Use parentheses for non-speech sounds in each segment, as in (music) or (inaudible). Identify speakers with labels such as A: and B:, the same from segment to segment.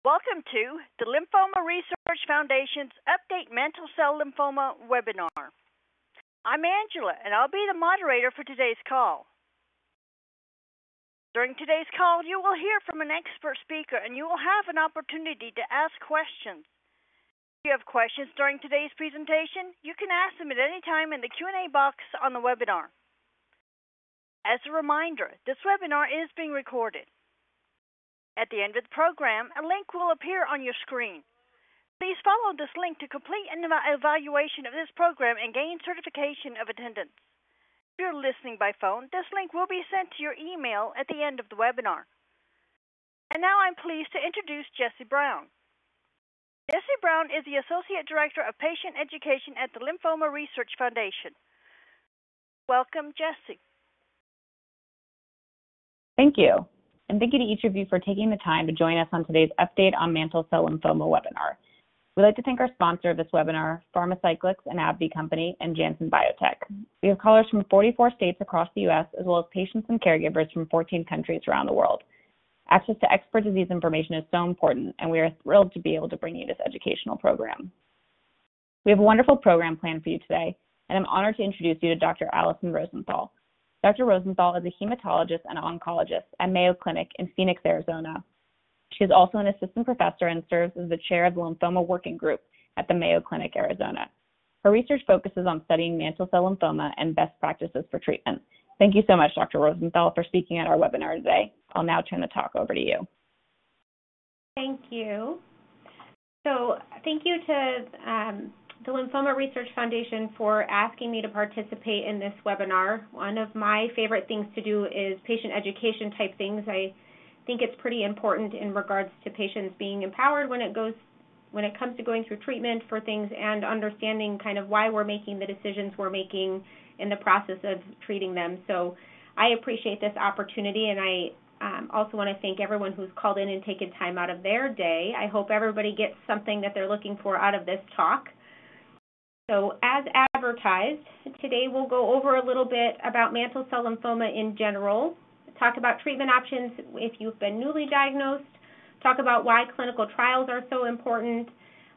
A: Welcome to the Lymphoma Research Foundation's Update Mantle Cell Lymphoma webinar. I'm Angela, and I'll be the moderator for today's call. During today's call, you will hear from an expert speaker, and you will have an opportunity to ask questions. If you have questions during today's presentation, you can ask them at any time in the Q&A box on the webinar. As a reminder, this webinar is being recorded. At the end of the program, a link will appear on your screen. Please follow this link to complete an evaluation of this program and gain certification of attendance. If you're listening by phone, this link will be sent to your email at the end of the webinar. And now I'm pleased to introduce Jesse Brown. Jesse Brown is the Associate Director of Patient Education at the Lymphoma Research Foundation. Welcome, Jesse.
B: Thank you and thank you to each of you for taking the time to join us on today's update on mantle cell lymphoma webinar. We'd like to thank our sponsor of this webinar, Pharmacyclics, an AbbVie company, and Janssen Biotech. We have callers from 44 states across the U.S., as well as patients and caregivers from 14 countries around the world. Access to expert disease information is so important, and we are thrilled to be able to bring you this educational program. We have a wonderful program planned for you today, and I'm honored to introduce you to Dr. Allison Rosenthal. Dr. Rosenthal is a hematologist and oncologist at Mayo Clinic in Phoenix, Arizona. She is also an assistant professor and serves as the chair of the Lymphoma Working Group at the Mayo Clinic, Arizona. Her research focuses on studying mantle cell lymphoma and best practices for treatment. Thank you so much, Dr. Rosenthal, for speaking at our webinar today. I'll now turn the talk over to you.
C: Thank you. So thank you to um, the Lymphoma Research Foundation for asking me to participate in this webinar. One of my favorite things to do is patient education type things. I think it's pretty important in regards to patients being empowered when it goes when it comes to going through treatment for things and understanding kind of why we're making the decisions we're making in the process of treating them. So I appreciate this opportunity and I um, also want to thank everyone who's called in and taken time out of their day. I hope everybody gets something that they're looking for out of this talk. So as advertised, today we'll go over a little bit about mantle cell lymphoma in general, talk about treatment options if you've been newly diagnosed, talk about why clinical trials are so important,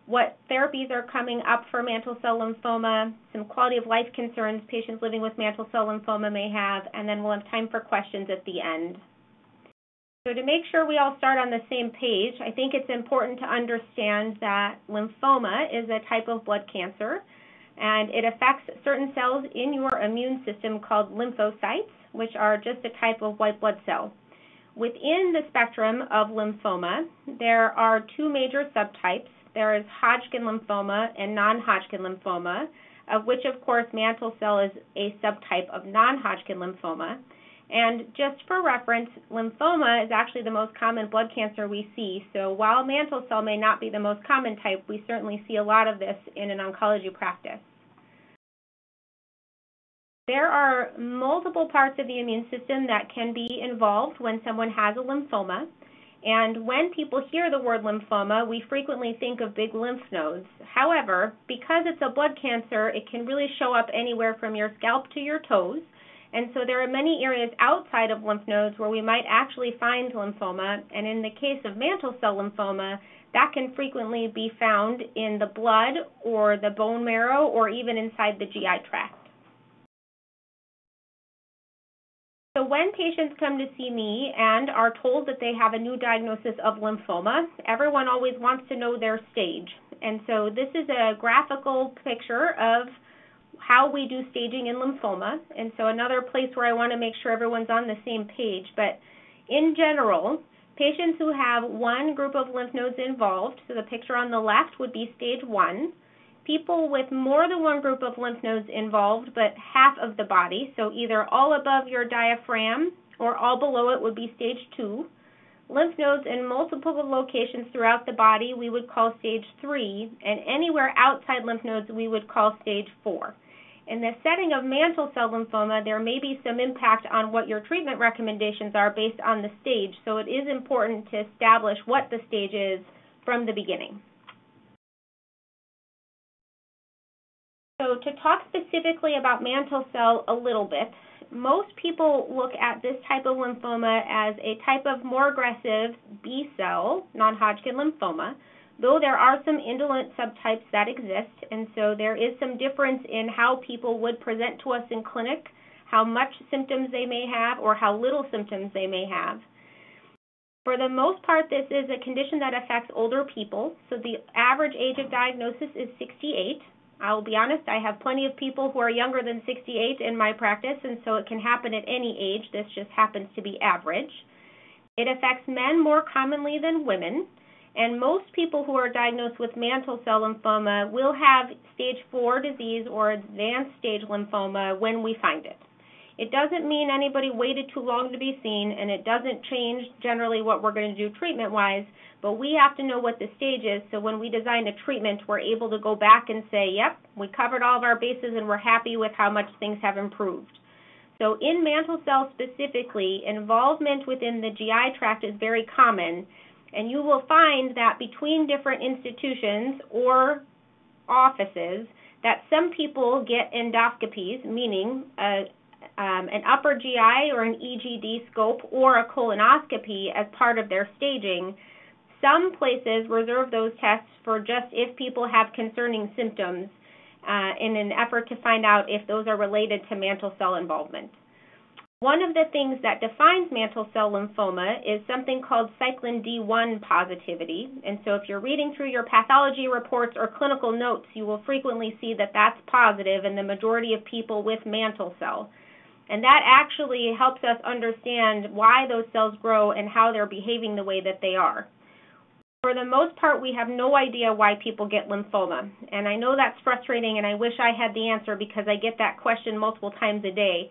C: what therapies are coming up for mantle cell lymphoma, some quality of life concerns patients living with mantle cell lymphoma may have, and then we'll have time for questions at the end. So to make sure we all start on the same page, I think it's important to understand that lymphoma is a type of blood cancer and it affects certain cells in your immune system called lymphocytes, which are just a type of white blood cell. Within the spectrum of lymphoma, there are two major subtypes. There is Hodgkin lymphoma and non-Hodgkin lymphoma, of which, of course, mantle cell is a subtype of non-Hodgkin lymphoma. And just for reference, lymphoma is actually the most common blood cancer we see. So while mantle cell may not be the most common type, we certainly see a lot of this in an oncology practice. There are multiple parts of the immune system that can be involved when someone has a lymphoma. And when people hear the word lymphoma, we frequently think of big lymph nodes. However, because it's a blood cancer, it can really show up anywhere from your scalp to your toes. And so there are many areas outside of lymph nodes where we might actually find lymphoma. And in the case of mantle cell lymphoma, that can frequently be found in the blood or the bone marrow or even inside the GI tract. So when patients come to see me and are told that they have a new diagnosis of lymphoma, everyone always wants to know their stage. And so this is a graphical picture of how we do staging in lymphoma. And so another place where I want to make sure everyone's on the same page. But in general, patients who have one group of lymph nodes involved, so the picture on the left would be stage one, people with more than one group of lymph nodes involved, but half of the body, so either all above your diaphragm or all below it would be stage two. Lymph nodes in multiple locations throughout the body we would call stage three, and anywhere outside lymph nodes we would call stage four. In the setting of mantle cell lymphoma, there may be some impact on what your treatment recommendations are based on the stage, so it is important to establish what the stage is from the beginning. So to talk specifically about mantle cell a little bit, most people look at this type of lymphoma as a type of more aggressive B cell non Hodgkin lymphoma, though there are some indolent subtypes that exist, and so there is some difference in how people would present to us in clinic, how much symptoms they may have, or how little symptoms they may have. For the most part, this is a condition that affects older people. So the average age of diagnosis is 68. I will be honest, I have plenty of people who are younger than 68 in my practice, and so it can happen at any age. This just happens to be average. It affects men more commonly than women, and most people who are diagnosed with mantle cell lymphoma will have stage 4 disease or advanced stage lymphoma when we find it. It doesn't mean anybody waited too long to be seen, and it doesn't change generally what we're going to do treatment wise, but we have to know what the stage is so when we design a treatment, we're able to go back and say, yep, we covered all of our bases and we're happy with how much things have improved. So, in mantle cell specifically, involvement within the GI tract is very common, and you will find that between different institutions or offices, that some people get endoscopies, meaning a um, an upper GI or an EGD scope or a colonoscopy as part of their staging. Some places reserve those tests for just if people have concerning symptoms uh, in an effort to find out if those are related to mantle cell involvement. One of the things that defines mantle cell lymphoma is something called cyclin D1 positivity. And so, if you're reading through your pathology reports or clinical notes, you will frequently see that that's positive in the majority of people with mantle cell. And that actually helps us understand why those cells grow and how they're behaving the way that they are. For the most part, we have no idea why people get lymphoma. And I know that's frustrating, and I wish I had the answer because I get that question multiple times a day.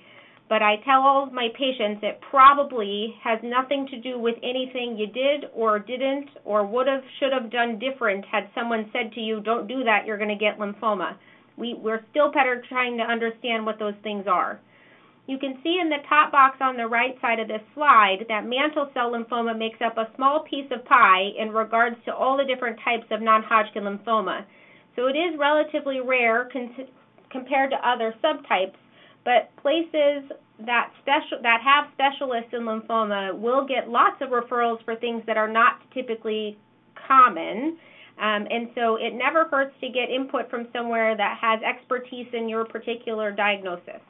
C: But I tell all of my patients it probably has nothing to do with anything you did or didn't or would have, should have done different had someone said to you, don't do that, you're going to get lymphoma. We, we're still better trying to understand what those things are. You can see in the top box on the right side of this slide that mantle cell lymphoma makes up a small piece of pie in regards to all the different types of non-Hodgkin lymphoma. So it is relatively rare compared to other subtypes, but places that special that have specialists in lymphoma will get lots of referrals for things that are not typically common. Um, and so it never hurts to get input from somewhere that has expertise in your particular diagnosis.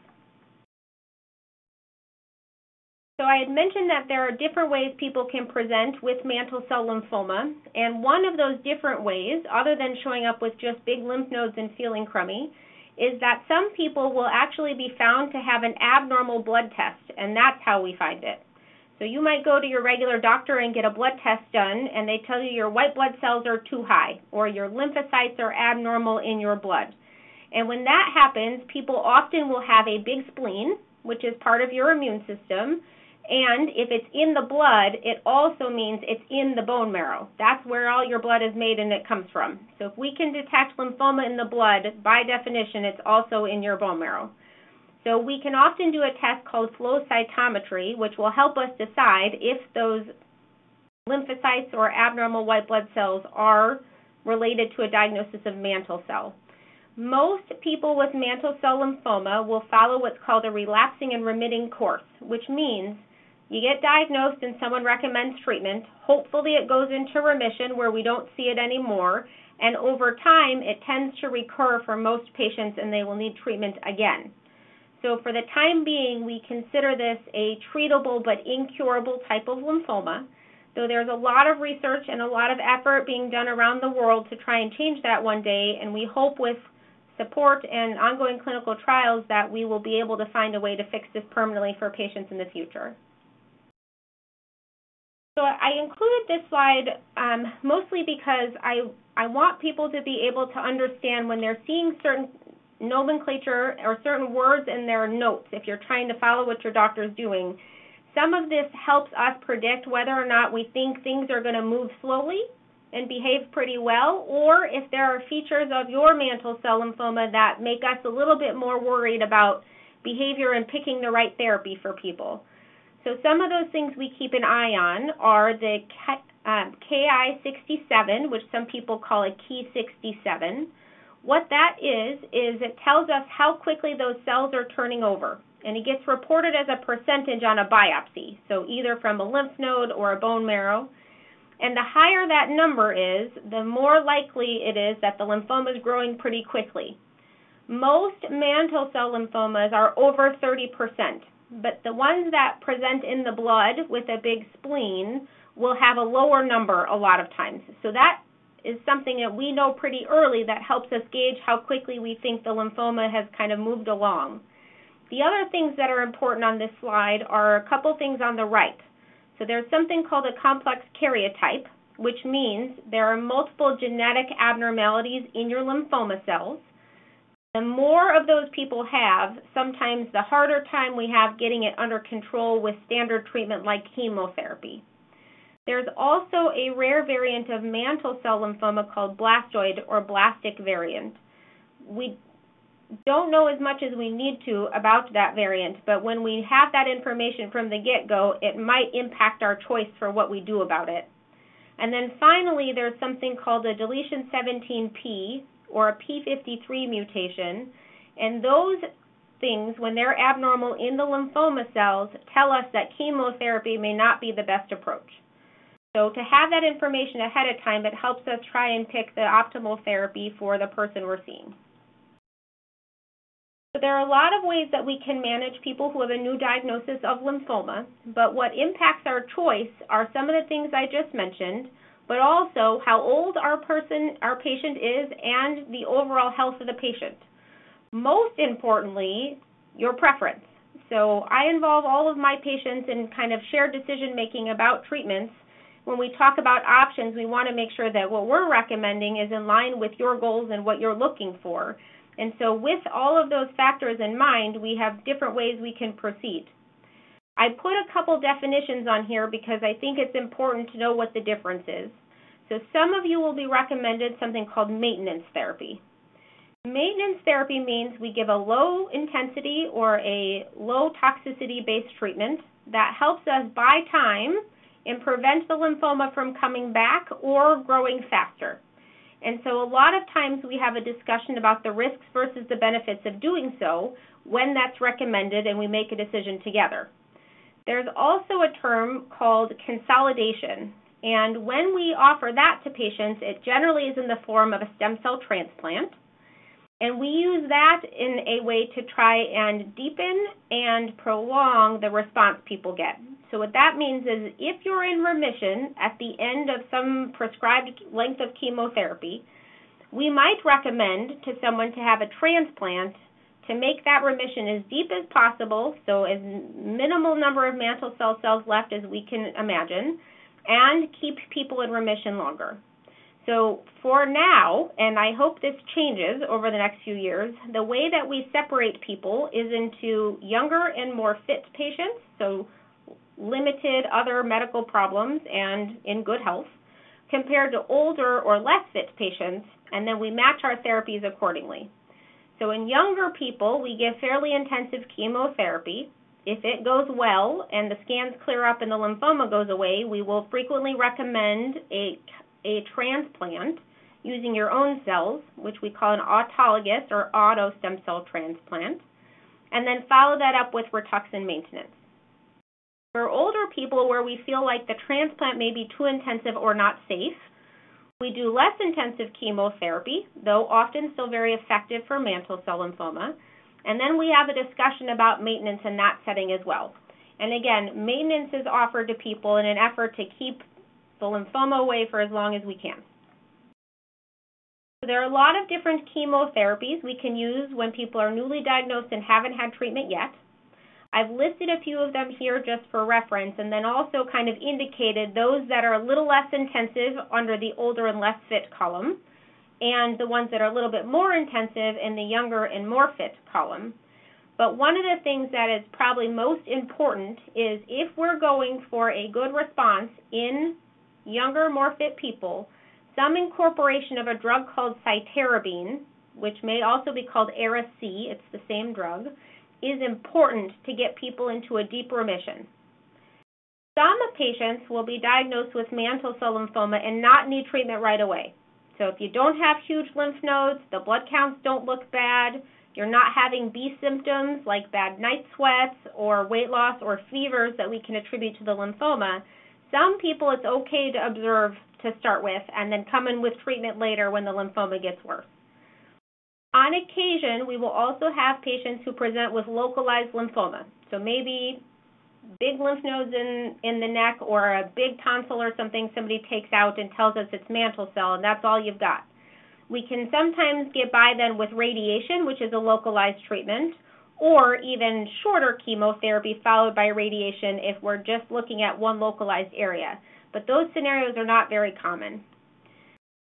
C: So I had mentioned that there are different ways people can present with mantle cell lymphoma, and one of those different ways, other than showing up with just big lymph nodes and feeling crummy, is that some people will actually be found to have an abnormal blood test, and that's how we find it. So you might go to your regular doctor and get a blood test done, and they tell you your white blood cells are too high, or your lymphocytes are abnormal in your blood. And when that happens, people often will have a big spleen, which is part of your immune system, and if it's in the blood, it also means it's in the bone marrow. That's where all your blood is made and it comes from. So if we can detect lymphoma in the blood, by definition, it's also in your bone marrow. So we can often do a test called flow cytometry, which will help us decide if those lymphocytes or abnormal white blood cells are related to a diagnosis of mantle cell. Most people with mantle cell lymphoma will follow what's called a relapsing and remitting course, which means you get diagnosed and someone recommends treatment. Hopefully, it goes into remission where we don't see it anymore. And over time, it tends to recur for most patients and they will need treatment again. So, for the time being, we consider this a treatable but incurable type of lymphoma. Though there's a lot of research and a lot of effort being done around the world to try and change that one day, and we hope with support and ongoing clinical trials that we will be able to find a way to fix this permanently for patients in the future. So I included this slide um, mostly because I, I want people to be able to understand when they're seeing certain nomenclature or certain words in their notes, if you're trying to follow what your doctor is doing. Some of this helps us predict whether or not we think things are going to move slowly and behave pretty well, or if there are features of your mantle cell lymphoma that make us a little bit more worried about behavior and picking the right therapy for people. So some of those things we keep an eye on are the um, Ki67, which some people call a Ki67. What that is, is it tells us how quickly those cells are turning over. and it gets reported as a percentage on a biopsy, so either from a lymph node or a bone marrow. And the higher that number is, the more likely it is that the lymphoma is growing pretty quickly. Most mantle cell lymphomas are over 30%, but the ones that present in the blood with a big spleen will have a lower number a lot of times. So that is something that we know pretty early that helps us gauge how quickly we think the lymphoma has kind of moved along. The other things that are important on this slide are a couple things on the right. So there's something called a complex karyotype, which means there are multiple genetic abnormalities in your lymphoma cells. The more of those people have, sometimes the harder time we have getting it under control with standard treatment like chemotherapy. There's also a rare variant of mantle cell lymphoma called blastoid or blastic variant. We don't know as much as we need to about that variant, but when we have that information from the get go, it might impact our choice for what we do about it. And then finally, there's something called a deletion 17p or a p53 mutation, and those things, when they're abnormal in the lymphoma cells, tell us that chemotherapy may not be the best approach. So to have that information ahead of time, it helps us try and pick the optimal therapy for the person we're seeing. So there are a lot of ways that we can manage people who have a new diagnosis of lymphoma, but what impacts our choice are some of the things I just mentioned, but also how old our person, our patient is and the overall health of the patient. Most importantly, your preference. So I involve all of my patients in kind of shared decision making about treatments when we talk about options, we want to make sure that what we're recommending is in line with your goals and what you're looking for. And so, with all of those factors in mind, we have different ways we can proceed. I put a couple definitions on here because I think it's important to know what the difference is. So, some of you will be recommended something called maintenance therapy. Maintenance therapy means we give a low intensity or a low toxicity based treatment that helps us buy time and prevent the lymphoma from coming back or growing faster. And so a lot of times we have a discussion about the risks versus the benefits of doing so when that's recommended and we make a decision together. There's also a term called consolidation. And when we offer that to patients, it generally is in the form of a stem cell transplant. And we use that in a way to try and deepen and prolong the response people get. So what that means is if you're in remission at the end of some prescribed length of chemotherapy, we might recommend to someone to have a transplant to make that remission as deep as possible, so as minimal number of mantle cell cells left as we can imagine, and keep people in remission longer. So for now, and I hope this changes over the next few years, the way that we separate people is into younger and more fit patients, so limited other medical problems and in good health, compared to older or less fit patients, and then we match our therapies accordingly. So in younger people, we give fairly intensive chemotherapy. If it goes well and the scans clear up and the lymphoma goes away, we will frequently recommend a, a transplant using your own cells, which we call an autologous or auto stem cell transplant, and then follow that up with Rituxan maintenance. For older people where we feel like the transplant may be too intensive or not safe, we do less intensive chemotherapy, though often still very effective for mantle cell lymphoma. And then we have a discussion about maintenance in that setting as well. And again, maintenance is offered to people in an effort to keep the lymphoma away for as long as we can. So there are a lot of different chemotherapies we can use when people are newly diagnosed and haven't had treatment yet. I've listed a few of them here just for reference and then also kind of indicated those that are a little less intensive under the older and less fit column and the ones that are a little bit more intensive in the younger and more fit column. But one of the things that is probably most important is if we're going for a good response in younger, more fit people, some incorporation of a drug called cytarabine, which may also be called Ara-C, it's the same drug, is important to get people into a deep remission. Some patients will be diagnosed with mantle cell lymphoma and not need treatment right away. So if you don't have huge lymph nodes, the blood counts don't look bad, you're not having B symptoms like bad night sweats or weight loss or fevers that we can attribute to the lymphoma, some people it's okay to observe to start with and then come in with treatment later when the lymphoma gets worse. On occasion, we will also have patients who present with localized lymphoma. So maybe big lymph nodes in, in the neck or a big tonsil or something somebody takes out and tells us it's mantle cell and that's all you've got. We can sometimes get by then with radiation, which is a localized treatment, or even shorter chemotherapy followed by radiation if we're just looking at one localized area. But those scenarios are not very common.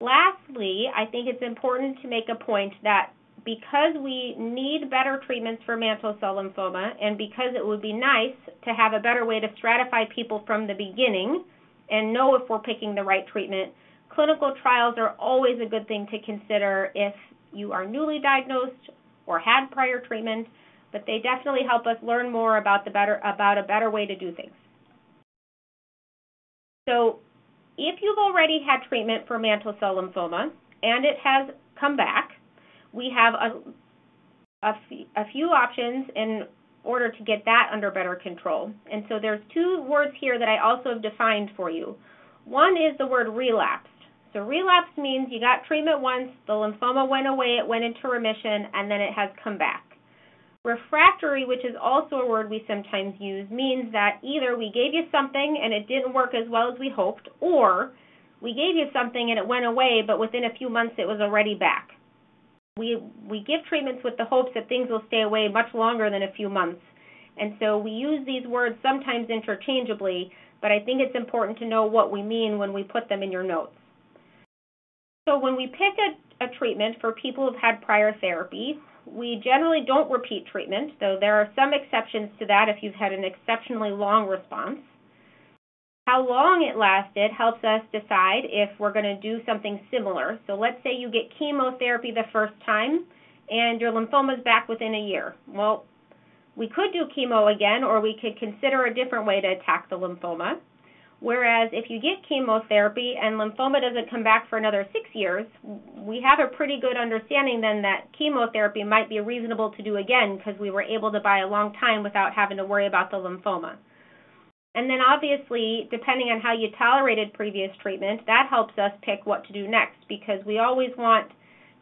C: Lastly, I think it's important to make a point that because we need better treatments for mantle cell lymphoma and because it would be nice to have a better way to stratify people from the beginning and know if we're picking the right treatment, clinical trials are always a good thing to consider if you are newly diagnosed or had prior treatment, but they definitely help us learn more about the better about a better way to do things. So, if you've already had treatment for mantle cell lymphoma and it has come back, we have a, few options in order to get that under better control. And so there's two words here that I also have defined for you. One is the word relapse. So relapse means you got treatment once, the lymphoma went away, it went into remission, and then it has come back. Refractory, which is also a word we sometimes use, means that either we gave you something and it didn't work as well as we hoped, or we gave you something and it went away, but within a few months it was already back. We, we give treatments with the hopes that things will stay away much longer than a few months. And so we use these words sometimes interchangeably, but I think it's important to know what we mean when we put them in your notes. So when we pick a, a treatment for people who've had prior therapy, we generally don't repeat treatment, though there are some exceptions to that if you've had an exceptionally long response. How long it lasted helps us decide if we're going to do something similar. So let's say you get chemotherapy the first time and your lymphoma is back within a year. Well, we could do chemo again, or we could consider a different way to attack the lymphoma. Whereas if you get chemotherapy and lymphoma doesn't come back for another six years, we have a pretty good understanding then that chemotherapy might be reasonable to do again because we were able to buy a long time without having to worry about the lymphoma. And then obviously, depending on how you tolerated previous treatment, that helps us pick what to do next because we always want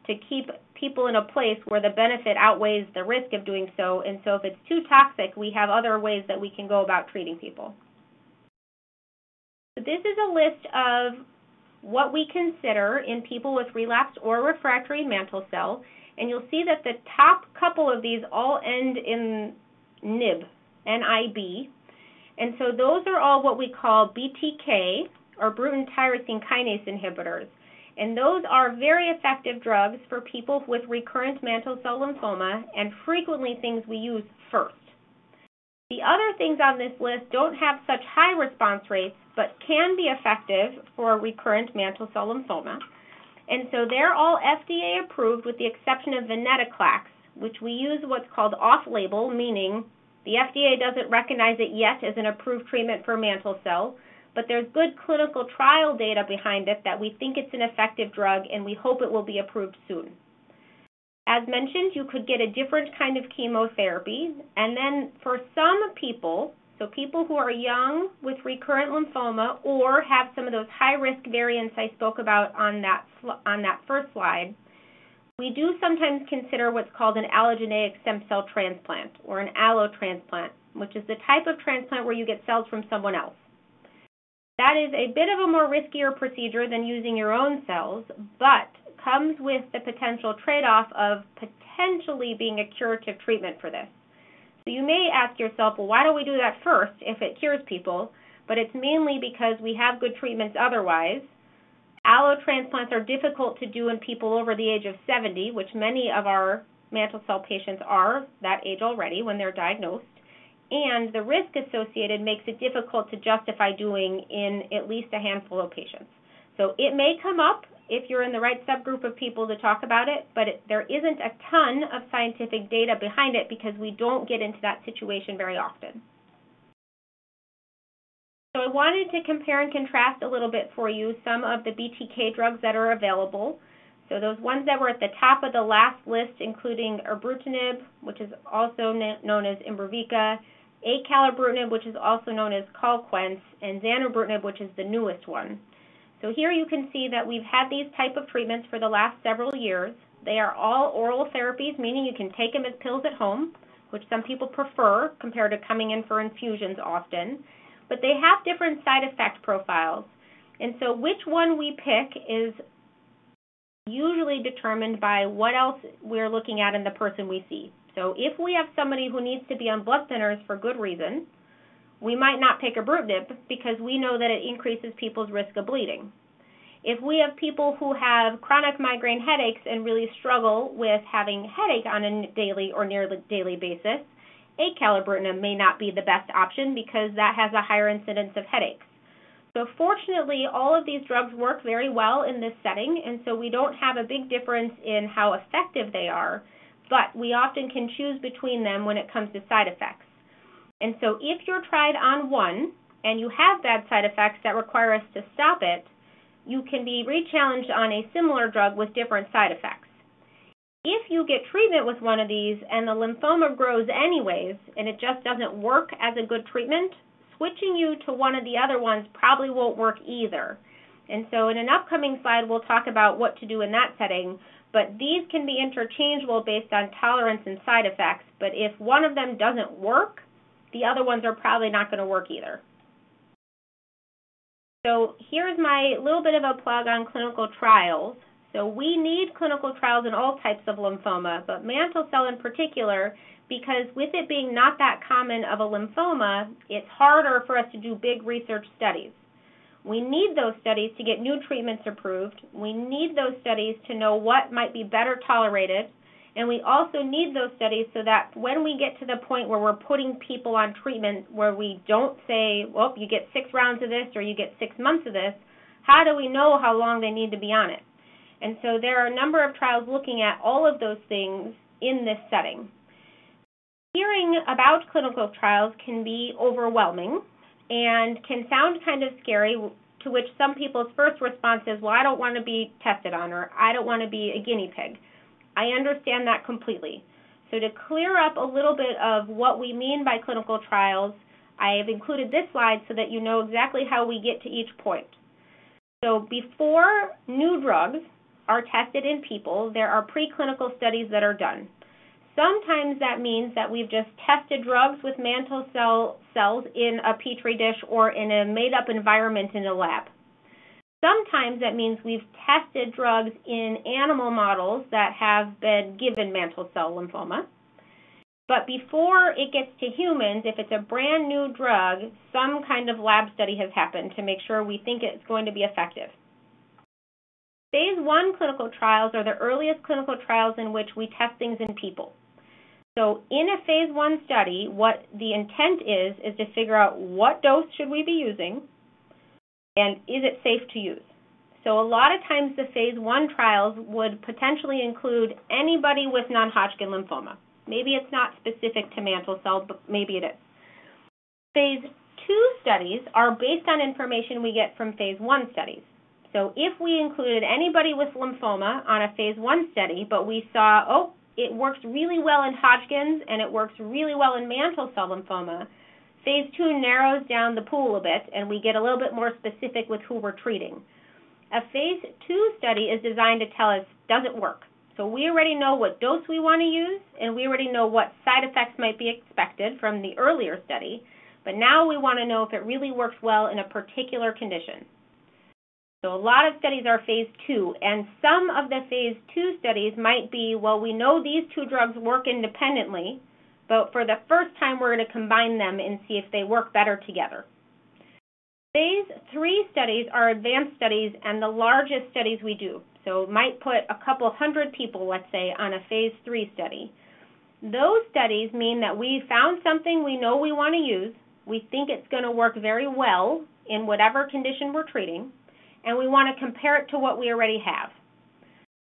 C: to keep people in a place where the benefit outweighs the risk of doing so. And so if it's too toxic, we have other ways that we can go about treating people. So this is a list of what we consider in people with relapsed or refractory mantle cell. And you'll see that the top couple of these all end in NIB, N-I-B, and so those are all what we call BTK or Bruton tyrosine kinase inhibitors. And those are very effective drugs for people with recurrent mantle cell lymphoma and frequently things we use first. The other things on this list don't have such high response rates but can be effective for recurrent mantle cell lymphoma. And so they're all FDA approved with the exception of venetoclax, which we use what's called off label, meaning the FDA doesn't recognize it yet as an approved treatment for mantle cell, but there's good clinical trial data behind it that we think it's an effective drug and we hope it will be approved soon. As mentioned, you could get a different kind of chemotherapy, and then for some people, so people who are young with recurrent lymphoma or have some of those high risk variants I spoke about on that on that first slide, we do sometimes consider what's called an allogeneic stem cell transplant or an allotransplant, which is the type of transplant where you get cells from someone else. That is a bit of a more riskier procedure than using your own cells, but comes with the potential trade off of potentially being a curative treatment for this. So you may ask yourself, well, why don't we do that first if it cures people? But it's mainly because we have good treatments otherwise, Allotransplants are difficult to do in people over the age of 70, which many of our mantle cell patients are that age already when they're diagnosed. And the risk associated makes it difficult to justify doing in at least a handful of patients. So it may come up if you're in the right subgroup of people to talk about it, but it, there isn't a ton of scientific data behind it because we don't get into that situation very often. So I wanted to compare and contrast a little bit for you some of the BTK drugs that are available. So those ones that were at the top of the last list, including ibrutinib, which is also known as Imbruvica, acalabrutinib, which is also known as Calquence, and zanubrutinib, which is the newest one. So here you can see that we've had these type of treatments for the last several years. They are all oral therapies, meaning you can take them as pills at home, which some people prefer compared to coming in for infusions often. But they have different side effect profiles. And so which one we pick is usually determined by what else we're looking at in the person we see. So if we have somebody who needs to be on blood thinners for good reason, we might not pick a ibrutinib because we know that it increases people's risk of bleeding. If we have people who have chronic migraine headaches and really struggle with having headache on a daily or near daily basis, acalabrutinib may not be the best option because that has a higher incidence of headaches. So fortunately, all of these drugs work very well in this setting, and so we don't have a big difference in how effective they are, but we often can choose between them when it comes to side effects. And so if you're tried on one and you have bad side effects that require us to stop it, you can be rechallenged on a similar drug with different side effects. If you get treatment with one of these and the lymphoma grows anyways and it just doesn't work as a good treatment, switching you to one of the other ones probably won't work either. And so in an upcoming slide, we'll talk about what to do in that setting, but these can be interchangeable based on tolerance and side effects. But if one of them doesn't work, the other ones are probably not going to work either. So here's my little bit of a plug on clinical trials. So we need clinical trials in all types of lymphoma, but mantle cell in particular, because with it being not that common of a lymphoma, it's harder for us to do big research studies. We need those studies to get new treatments approved. We need those studies to know what might be better tolerated and we also need those studies so that when we get to the point where we're putting people on treatment, where we don't say, well, you get six rounds of this or you get six months of this, how do we know how long they need to be on it? And so there are a number of trials looking at all of those things in this setting. Hearing about clinical trials can be overwhelming and can sound kind of scary, to which some people's first response is, well, I don't want to be tested on, or I don't want to be a guinea pig. I understand that completely. So to clear up a little bit of what we mean by clinical trials, I have included this slide so that you know exactly how we get to each point. So before new drugs are tested in people, there are preclinical studies that are done. Sometimes that means that we've just tested drugs with mantle cell cells in a petri dish or in a made up environment in a lab. Sometimes that means we've tested drugs in animal models that have been given mantle cell lymphoma. But before it gets to humans, if it's a brand new drug, some kind of lab study has happened to make sure we think it's going to be effective. Phase 1 clinical trials are the earliest clinical trials in which we test things in people. So in a phase 1 study, what the intent is, is to figure out what dose should we be using, and is it safe to use? So a lot of times the phase one trials would potentially include anybody with non-Hodgkin lymphoma. Maybe it's not specific to mantle cell, but maybe it is. Phase two studies are based on information we get from phase one studies. So if we included anybody with lymphoma on a phase one study, but we saw, oh, it works really well in Hodgkin's and it works really well in mantle cell lymphoma, Phase 2 narrows down the pool a bit, and we get a little bit more specific with who we're treating. A Phase 2 study is designed to tell us, does it work? So we already know what dose we want to use, and we already know what side effects might be expected from the earlier study, but now we want to know if it really works well in a particular condition. So a lot of studies are phase two, and some of the phase two studies might be, well, we know these two drugs work independently, but for the first time, we're going to combine them and see if they work better together. Phase three studies are advanced studies and the largest studies we do. So might put a couple hundred people, let's say, on a phase three study. Those studies mean that we found something we know we want to use, we think it's going to work very well in whatever condition we're treating, and we want to compare it to what we already have.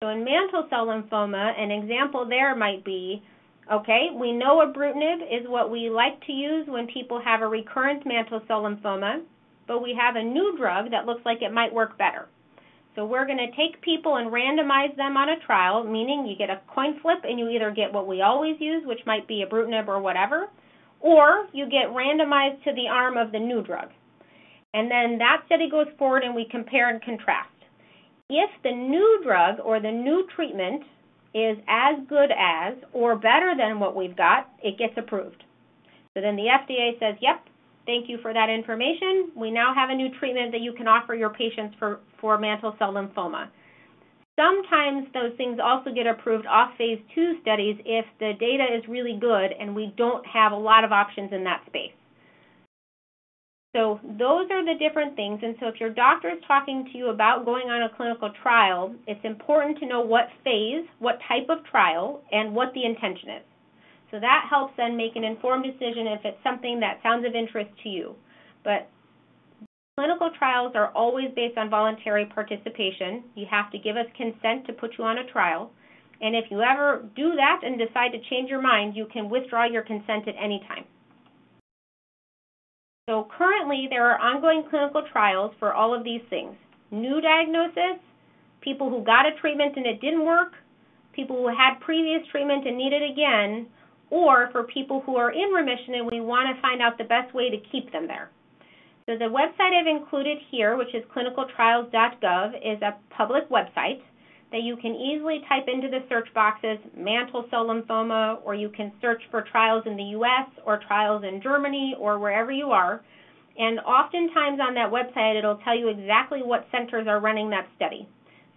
C: So in mantle cell lymphoma, an example there might be Okay, we know ibrutinib is what we like to use when people have a recurrent mantle cell lymphoma, but we have a new drug that looks like it might work better. So we're going to take people and randomize them on a trial, meaning you get a coin flip and you either get what we always use, which might be ibrutinib or whatever, or you get randomized to the arm of the new drug. And then that study goes forward and we compare and contrast. If the new drug or the new treatment is as good as or better than what we've got, it gets approved. So then the FDA says, yep, thank you for that information. We now have a new treatment that you can offer your patients for, for mantle cell lymphoma. Sometimes those things also get approved off phase two studies if the data is really good and we don't have a lot of options in that space. So those are the different things. And so if your doctor is talking to you about going on a clinical trial, it's important to know what phase, what type of trial, and what the intention is. So that helps then make an informed decision if it's something that sounds of interest to you. But clinical trials are always based on voluntary participation. You have to give us consent to put you on a trial. And if you ever do that and decide to change your mind, you can withdraw your consent at any time. So currently, there are ongoing clinical trials for all of these things. New diagnosis, people who got a treatment and it didn't work, people who had previous treatment and need it again, or for people who are in remission and we want to find out the best way to keep them there. So the website I've included here, which is clinicaltrials.gov, is a public website that you can easily type into the search boxes mantle cell lymphoma, or you can search for trials in the US or trials in Germany or wherever you are. And oftentimes on that website, it'll tell you exactly what centers are running that study.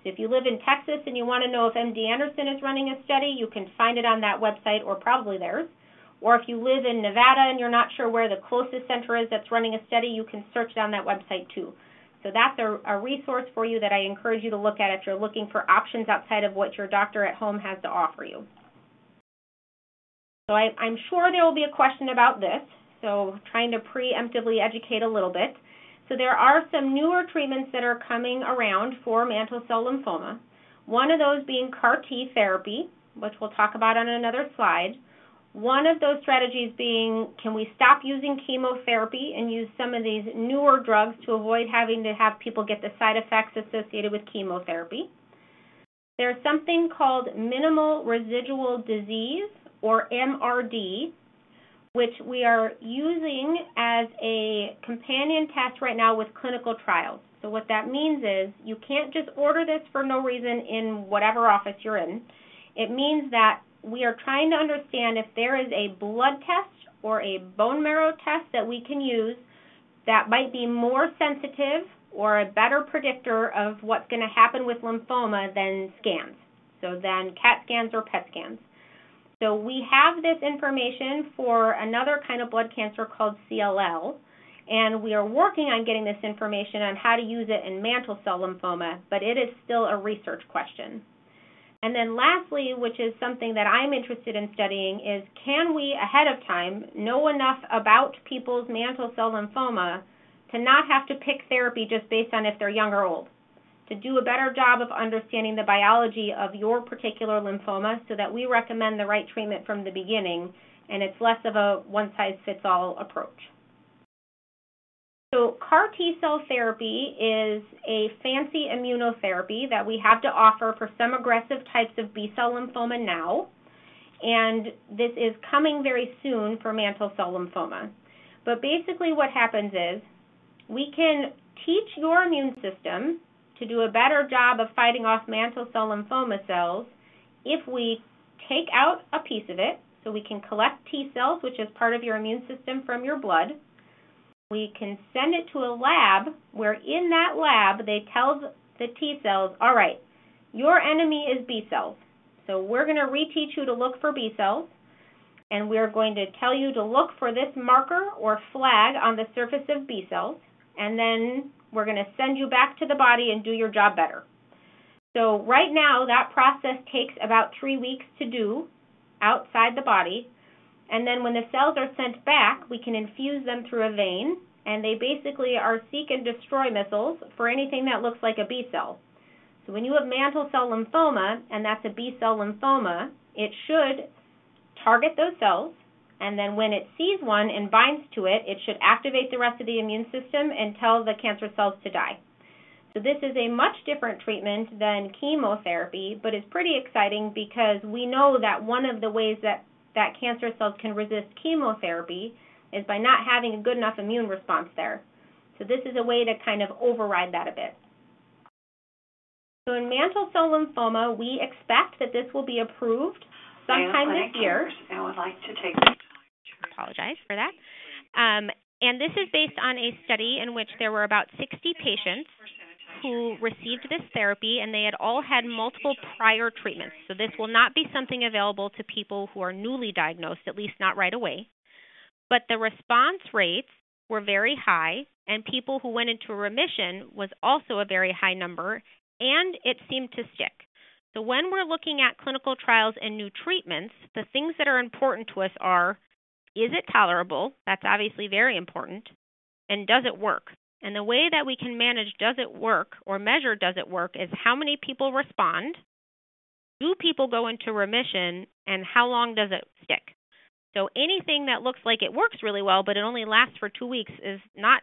C: So if you live in Texas and you want to know if MD Anderson is running a study, you can find it on that website or probably theirs. Or if you live in Nevada and you're not sure where the closest center is that's running a study, you can search it on that website too. So that's a, a resource for you that I encourage you to look at if you're looking for options outside of what your doctor at home has to offer you. So I, I'm sure there will be a question about this, so trying to preemptively educate a little bit. So there are some newer treatments that are coming around for mantle cell lymphoma. One of those being CAR T therapy, which we'll talk about on another slide. One of those strategies being can we stop using chemotherapy and use some of these newer drugs to avoid having to have people get the side effects associated with chemotherapy? There's something called minimal residual disease, or MRD, which we are using as a companion test right now with clinical trials. So, what that means is you can't just order this for no reason in whatever office you're in. It means that we are trying to understand if there is a blood test or a bone marrow test that we can use that might be more sensitive or a better predictor of what's going to happen with lymphoma than scans. So then CAT scans or PET scans. So we have this information for another kind of blood cancer called CLL, and we are working on getting this information on how to use it in mantle cell lymphoma, but it is still a research question. And then lastly, which is something that I'm interested in studying, is can we ahead of time know enough about people's mantle cell lymphoma to not have to pick therapy just based on if they're young or old? To do a better job of understanding the biology of your particular lymphoma so that we recommend the right treatment from the beginning and it's less of a one size fits all approach. So CAR T cell therapy is a fancy immunotherapy that we have to offer for some aggressive types of B cell lymphoma now, and this is coming very soon for mantle cell lymphoma. But basically what happens is we can teach your immune system to do a better job of fighting off mantle cell lymphoma cells if we take out a piece of it, so we can collect T cells, which is part of your immune system from your blood, we can send it to a lab where in that lab they tell the T cells, all right, your enemy is B cells. So we're going to reteach you to look for B cells, and we're going to tell you to look for this marker or flag on the surface of B cells, and then we're going to send you back to the body and do your job better. So right now, that process takes about three weeks to do outside the body. And then when the cells are sent back, we can infuse them through a vein, and they basically are seek and destroy missiles for anything that looks like a B cell. So when you have mantle cell lymphoma, and that's a B cell lymphoma, it should target those cells, and then when it sees one and binds to it, it should activate the rest of the immune system and tell the cancer cells to die.
D: So this is a much different treatment than chemotherapy, but it's pretty exciting because we know that one of the ways that, that cancer cells can resist chemotherapy is by not having a good enough immune response there. So this is a way to kind of override that a bit. So in mantle cell lymphoma, we expect that this will be approved sometime this year.
E: I would like to take
C: Apologize for that. Um, and this is based on a study in which there were about 60 patients who received this therapy and they had all had multiple prior treatments. So this will not be something available to people who are newly diagnosed, at least not right away. But the response rates were very high, and people who went into remission was also a very high number, and it seemed to stick. So when we're looking at clinical trials and new treatments, the things that are important to us are is it tolerable? That's obviously very important. And does it work? And the way that we can manage does it work or measure does it work is how many people respond, do people go into remission, and how long does it stick? So anything that looks like it works really well but it only lasts for two weeks is not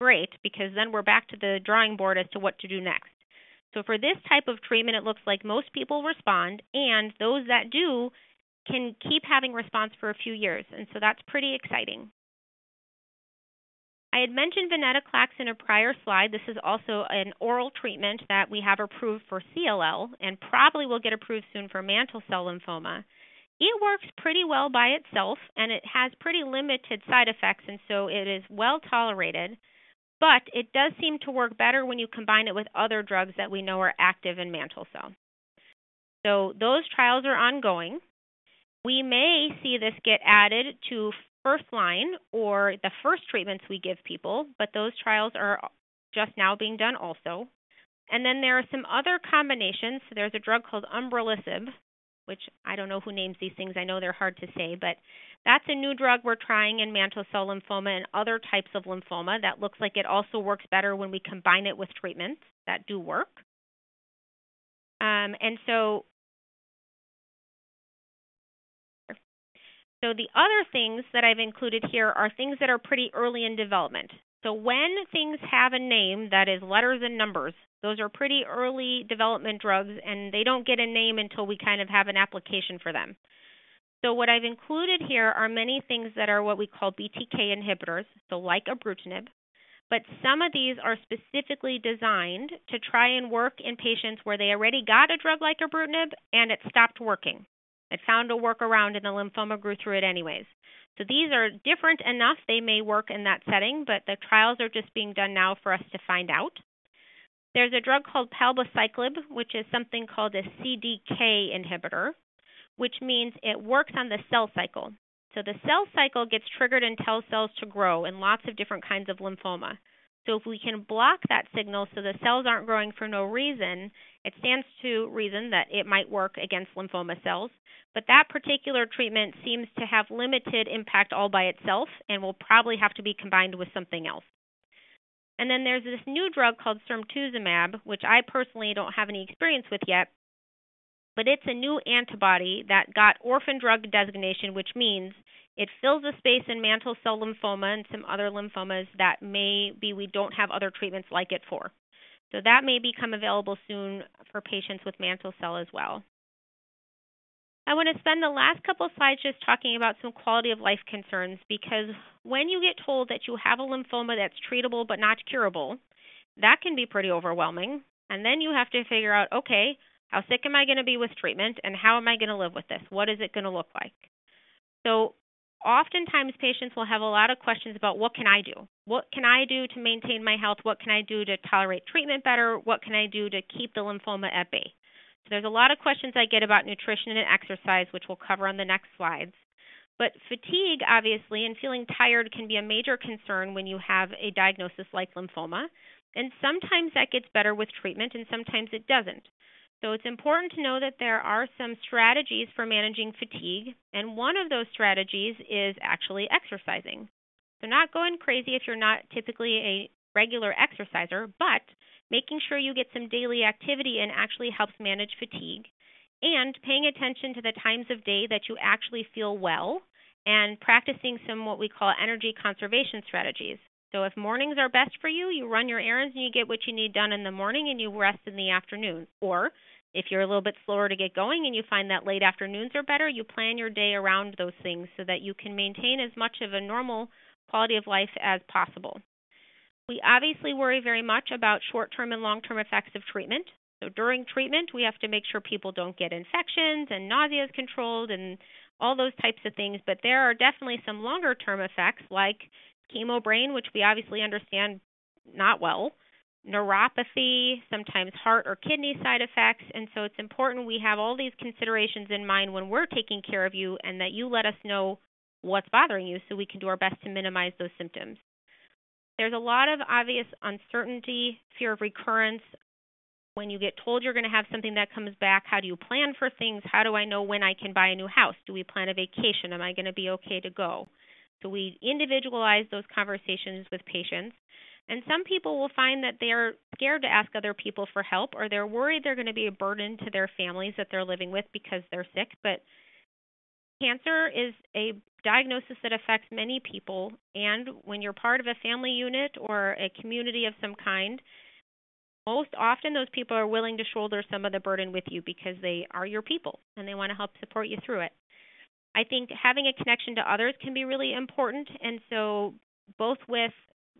C: great because then we're back to the drawing board as to what to do next. So for this type of treatment, it looks like most people respond, and those that do can keep having response for a few years, and so that's pretty exciting. I had mentioned venetoclax in a prior slide. This is also an oral treatment that we have approved for CLL and probably will get approved soon for mantle cell lymphoma. It works pretty well by itself and it has pretty limited side effects, and so it is well tolerated. But it does seem to work better when you combine it with other drugs that we know are active in mantle cell. So those trials are ongoing. We may see this get added to first line or the first treatments we give people, but those trials are just now being done also. And then there are some other combinations. So there's a drug called umbralisib, which I don't know who names these things. I know they're hard to say, but that's a new drug we're trying in mantle cell lymphoma and other types of lymphoma that looks like it also works better when we combine it with treatments that do work. Um, and so So the other things that I've included here are things that are pretty early in development. So when things have a name that is letters and numbers, those are pretty early development drugs and they don't get a name until we kind of have an application for them. So what I've included here are many things that are what we call BTK inhibitors, so like ibrutinib, but some of these are specifically designed to try and work in patients where they already got a drug like ibrutinib and it stopped working. It found a workaround and the lymphoma grew through it anyways. So these are different enough they may work in that setting, but the trials are just being done now for us to find out. There's a drug called palbociclib, which is something called a CDK inhibitor, which means it works on the cell cycle. So the cell cycle gets triggered and tells cells to grow in lots of different kinds of lymphoma. So if we can block that signal so the cells aren't growing for no reason, it stands to reason that it might work against lymphoma cells. But that particular treatment seems to have limited impact all by itself and will probably have to be combined with something else. And then there's this new drug called cirmtuzumab, which I personally don't have any experience with yet, but it's a new antibody that got orphan drug designation, which means it fills a space in mantle cell lymphoma and some other lymphomas that maybe we don't have other treatments like it for. So that may become available soon for patients with mantle cell as well. I want to spend the last couple slides just talking about some quality of life concerns because when you get told that you have a lymphoma that's treatable but not curable, that can be pretty overwhelming. And then you have to figure out okay, how sick am I going to be with treatment and how am I going to live with this? What is it going to look like? So oftentimes patients will have a lot of questions about what can I do? What can I do to maintain my health? What can I do to tolerate treatment better? What can I do to keep the lymphoma at bay? So there's a lot of questions I get about nutrition and exercise, which we'll cover on the next slides. But fatigue, obviously, and feeling tired can be a major concern when you have a diagnosis like lymphoma. And sometimes that gets better with treatment, and sometimes it doesn't. So it's important to know that there are some strategies for managing fatigue, and one of those strategies is actually exercising. So not going crazy if you're not typically a regular exerciser, but making sure you get some daily activity and actually helps manage fatigue, and paying attention to the times of day that you actually feel well, and practicing some what we call energy conservation strategies. So if mornings are best for you, you run your errands and you get what you need done in the morning and you rest in the afternoon. Or if you're a little bit slower to get going and you find that late afternoons are better, you plan your day around those things so that you can maintain as much of a normal quality of life as possible. We obviously worry very much about short term and long term effects of treatment. So during treatment, we have to make sure people don't get infections and nausea is controlled and all those types of things. But there are definitely some longer term effects like chemo brain, which we obviously understand not well, neuropathy, sometimes heart or kidney side effects. And so it's important we have all these considerations in mind when we're taking care of you and that you let us know what's bothering you so we can do our best to minimize those symptoms. There's a lot of obvious uncertainty, fear of recurrence. When you get told you're going to have something that comes back, how do you plan for things? How do I know when I can buy a new house? Do we plan a vacation? Am I going to be okay to go? So we individualize those conversations with patients. And some people will find that they're scared to ask other people for help or they're worried they're going to be a burden to their families that they're living with because they're sick. But cancer is a diagnosis that affects many people. And when you're part of a family unit or a community of some kind, most often those people are willing to shoulder some of the burden with you because they are your people and they want to help support you through it. I think having a connection to others can be really important. And so, both with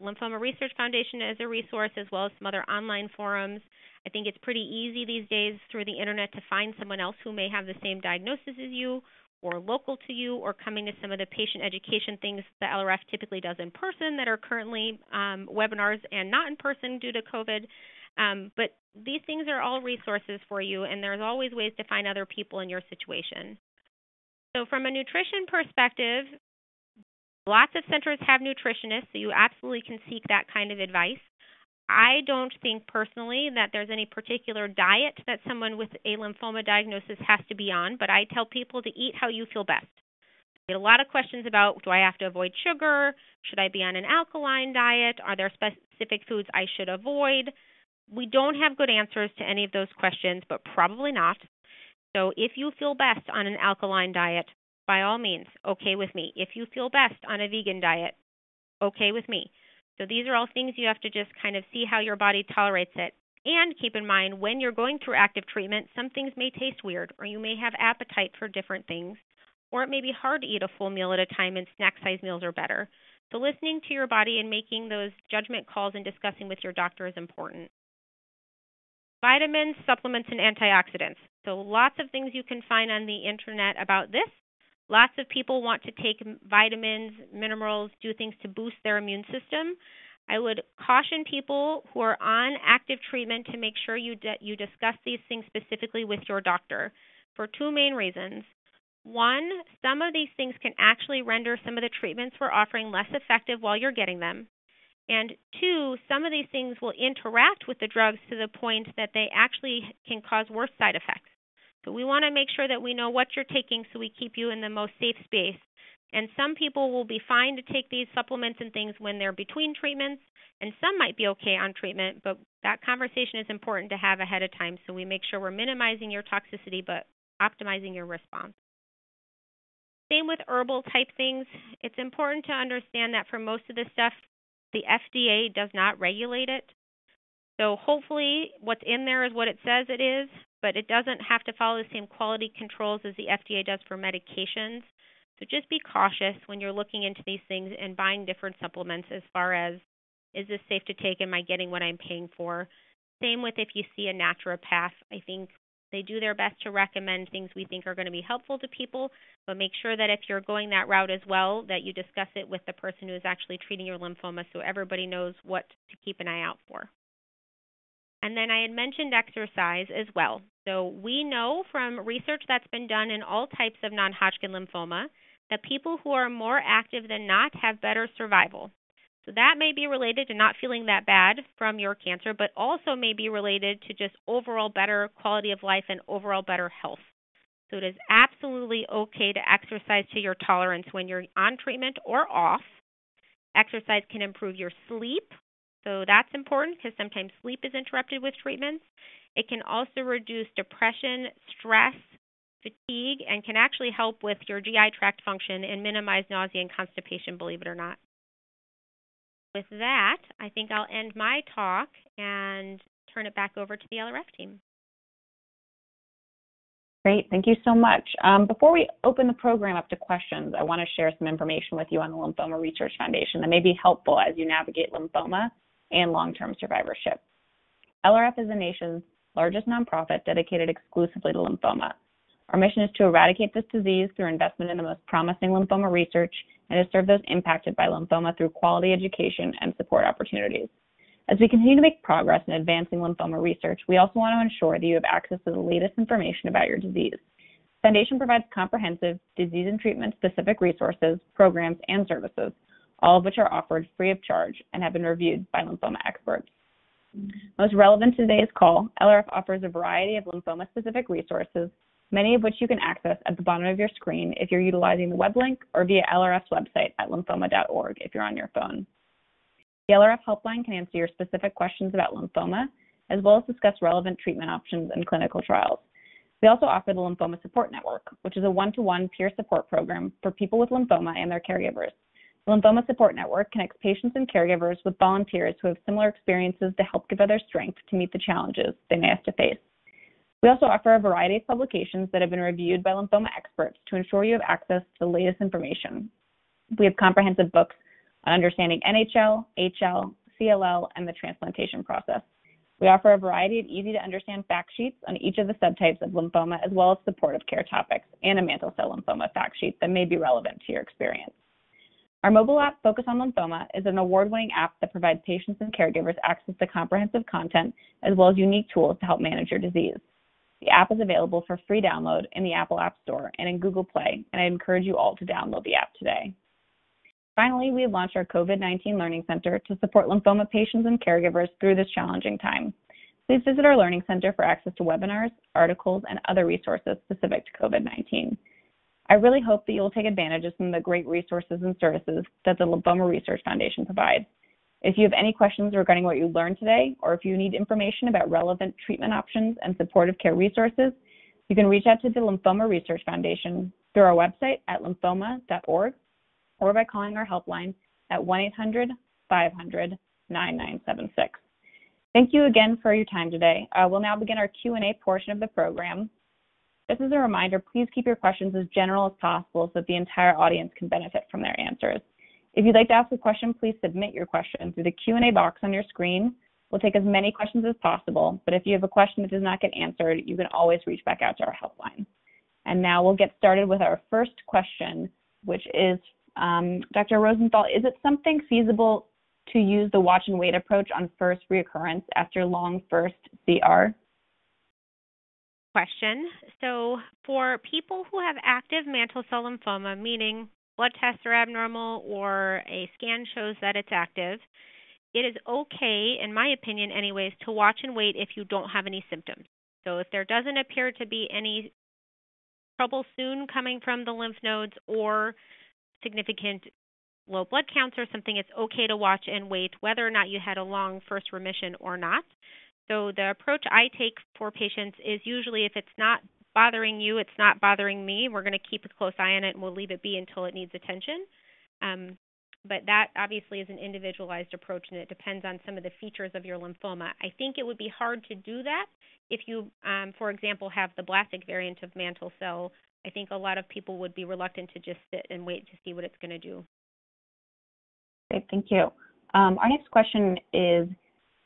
C: Lymphoma Research Foundation as a resource, as well as some other online forums, I think it's pretty easy these days through the internet to find someone else who may have the same diagnosis as you, or local to you, or coming to some of the patient education things that LRF typically does in person that are currently um, webinars and not in person due to COVID. Um, but these things are all resources for you, and there's always ways to find other people in your situation. So, from a nutrition perspective, lots of centers have nutritionists, so you absolutely can seek that kind of advice. I don't think personally that there's any particular diet that someone with a lymphoma diagnosis has to be on, but I tell people to eat how you feel best. I get a lot of questions about do I have to avoid sugar? Should I be on an alkaline diet? Are there specific foods I should avoid? We don't have good answers to any of those questions, but probably not. So if you feel best on an alkaline diet, by all means, okay with me. If you feel best on a vegan diet, okay with me. So these are all things you have to just kind of see how your body tolerates it. And keep in mind when you're going through active treatment, some things may taste weird, or you may have appetite for different things, or it may be hard to eat a full meal at a time and snack size meals are better. So listening to your body and making those judgment calls and discussing with your doctor is important. Vitamins, supplements, and antioxidants. So, lots of things you can find on the internet about this. Lots of people want to take vitamins, minerals, do things to boost their immune system. I would caution people who are on active treatment to make sure you you discuss these things specifically with your doctor for two main reasons. One, some of these things can actually render some of the treatments we're offering less effective while you're getting them. And two, some of these things will interact with the drugs to the point that they actually can cause worse side effects. So we want to make sure that we know what you're taking so we keep you in the most safe space. And some people will be fine to take these supplements and things when they're between treatments, and some might be okay on treatment, but that conversation is important to have ahead of time so we make sure we're minimizing your toxicity but optimizing your response. Same with herbal type things. It's important to understand that for most of this stuff, the FDA does not regulate it. So hopefully what's in there is what it says it is, but it doesn't have to follow the same quality controls as the FDA does for medications. So just be cautious when you're looking into these things and buying different supplements as far as is this safe to take? Am I getting what I'm paying for? Same with if you see a naturopath. I think they do their best to recommend things we think are going to be helpful to people, but make sure that if you're going that route as well, that you discuss it with the person who is actually treating your lymphoma so everybody knows what to keep an eye out for. And then I had mentioned exercise as well. So we know from research that's been done in all types of non Hodgkin lymphoma that people who are more active than not have better survival. So that may be related to not feeling that bad from your cancer, but also may be related to just overall better quality of life and overall better health. So it is absolutely okay to exercise to your tolerance when you're on treatment or off. Exercise can improve your sleep, so that's important because sometimes sleep is interrupted with treatments. It can also reduce depression, stress, fatigue, and can actually help with your GI tract function and minimize nausea and constipation, believe it or not. with that, I think I'll end my talk and turn it back over to the LRF team.
B: Great, thank you so much. Um, before we open the program up to questions, I want to share some information with you on the Lymphoma Research Foundation that may be helpful as you navigate lymphoma and long-term survivorship. LRF is the nation's largest nonprofit dedicated exclusively to lymphoma. Our mission is to eradicate this disease through investment in the most promising lymphoma research and to serve those impacted by lymphoma through quality education and support opportunities. As we continue to make progress in advancing lymphoma research, we also want to ensure that you have access to the latest information about your disease. Foundation provides comprehensive disease and treatment specific resources, programs, and services, all of which are offered free of charge and have been reviewed by lymphoma experts. Most relevant to today's call, LRF offers a variety of lymphoma specific resources many of which you can access at the bottom of your screen if you're utilizing the web link or via LRF's website at lymphoma.org if you're on your phone. The LRF helpline can answer your specific questions about lymphoma, as well as discuss relevant treatment options and clinical trials. We also offer the Lymphoma Support Network, which is a one-to-one peer support program for people with lymphoma and their caregivers. Lymphoma Support Network connects patients and caregivers with volunteers who have similar experiences to help give others strength to meet the challenges they may have to face. We also offer a variety of publications that have been reviewed by lymphoma experts to ensure you have access to the latest information. We have comprehensive books on understanding NHL, HL, CLL, and the transplantation process. We offer a variety of easy to understand fact sheets on each of the subtypes of lymphoma, as well as supportive care topics and a mantle cell lymphoma fact sheet that may be relevant to your experience. Our mobile app, Focus on Lymphoma, is an award winning app that provides patients and caregivers access to comprehensive content as well as unique tools to help manage your disease. The app is available for free download in the Apple App Store and in Google Play, and I encourage you all to download the app today. Finally, we have launched our COVID 19 Learning Center to support lymphoma patients and caregivers through this challenging time. Please visit our Learning Center for access to webinars, articles, and other resources specific to COVID 19. I really hope that you will take advantage of some of the great resources and services that the Lymphoma Research Foundation provides. If you have any questions regarding what you learned today, or if you need information about relevant treatment options and supportive care resources, you can reach out to the Lymphoma Research Foundation through our website at lymphoma.org or by calling our helpline at 1-800-500-9976. Thank you again for your time today. Uh, we'll now begin our Q&A portion of the program. Just as a reminder, please keep your questions as general as possible so that the entire audience can benefit from their answers. If you'd like to ask a question, please submit your question through the Q&A box on your screen. We'll take as many questions as possible, but if you have a question that does not get answered, you can always reach back out to our helpline. And now we'll get started with our first question, which is, um, Dr. Rosenthal, is it something feasible to use the watch and wait approach on first reoccurrence after long first CR?
C: Question. So for people who have active mantle cell lymphoma, meaning blood tests are abnormal or a scan shows that it's active, it is okay, in my opinion, anyways, to watch and wait if you don't have any symptoms. So if there doesn't appear to be any trouble soon coming from the lymph nodes or significant low blood counts or something, it's okay to watch and wait whether or not you had a long first remission or not. So the approach I take for patients is usually if it's not bothering you, it's not bothering me. We're going to keep a close eye on it and we'll leave it be until it needs attention. Um, but that obviously is an individualized approach and it depends on some of the features of your lymphoma. I think it would be hard to do that if you, um, for example, have the blastic variant of mantle cell. I think a lot of people would be reluctant to just sit and wait to see what it's going to do.
B: Great, thank you. Um, our next question is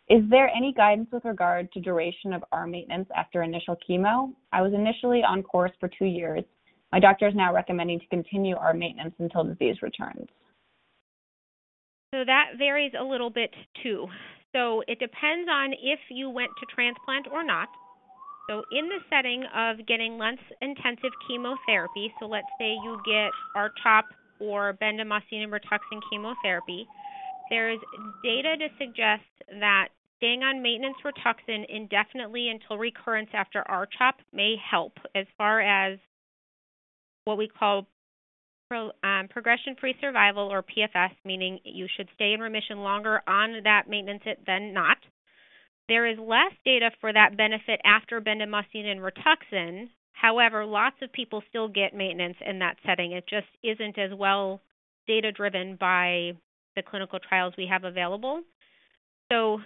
B: is there any guidance with regard to duration of R maintenance after initial chemo? I was initially on course for two years. My doctor is now recommending to continue R maintenance until disease returns.
C: So that varies a little bit too. So it depends on if you went to transplant or not. So in the setting of getting less intensive chemotherapy, so let's say you get R-CHOP or bendamustine and Rituxan chemotherapy, there is data to suggest that staying on maintenance Rituxan indefinitely until recurrence after R-CHOP may help as far as what we call pro, um, progression-free survival or PFS, meaning you should stay in remission longer on that maintenance than not. There is less data for that benefit after bendamustine and Rituxan. However, lots of people still get maintenance in that setting. It just isn't as well data driven by the clinical trials we have available. So,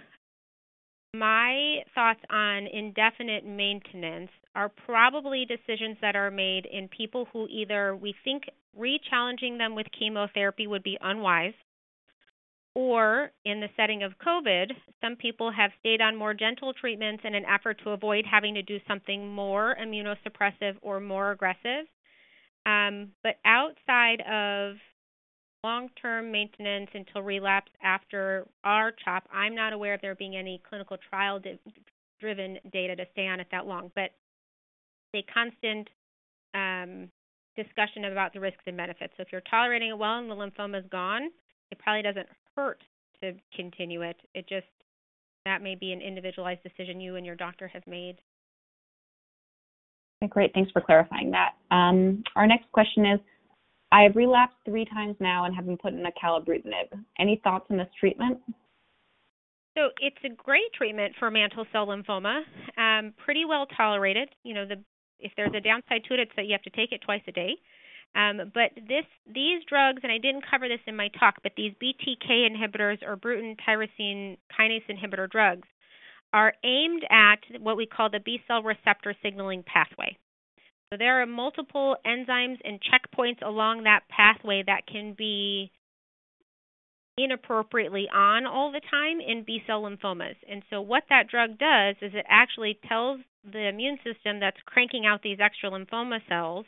C: my thoughts on indefinite maintenance are probably decisions that are made in people who either we think re-challenging them with chemotherapy would be unwise, or in the setting of COVID, some people have stayed on more gentle treatments in an effort to avoid having to do something more immunosuppressive or more aggressive. Um, but outside of long term maintenance until relapse after R-CHOP, I'm not aware of there being any clinical trial di- driven data to stay on it that long. But a constant um, discussion about the risks and benefits. So if you're tolerating it well and the lymphoma is gone, it probably doesn't hurt to continue it. It just that may be an individualized decision you and your doctor have made.
B: Great. Thanks for clarifying that. Um, our next question is, I have relapsed three times now and have been put in acalabrutinib. Any thoughts on this treatment?
C: So it's a great treatment for mantle cell lymphoma. Um, pretty well tolerated. You know, the if there's a downside to it, it's that you have to take it twice a day. Um, but this, these drugs, and I didn't cover this in my talk, but these BTK inhibitors or Bruton tyrosine kinase inhibitor drugs are aimed at what we call the B cell receptor signaling pathway. So there are multiple enzymes and checkpoints along that pathway that can be inappropriately on all the time in B cell lymphomas. And so what that drug does is it actually tells the immune system that's cranking out these extra lymphoma cells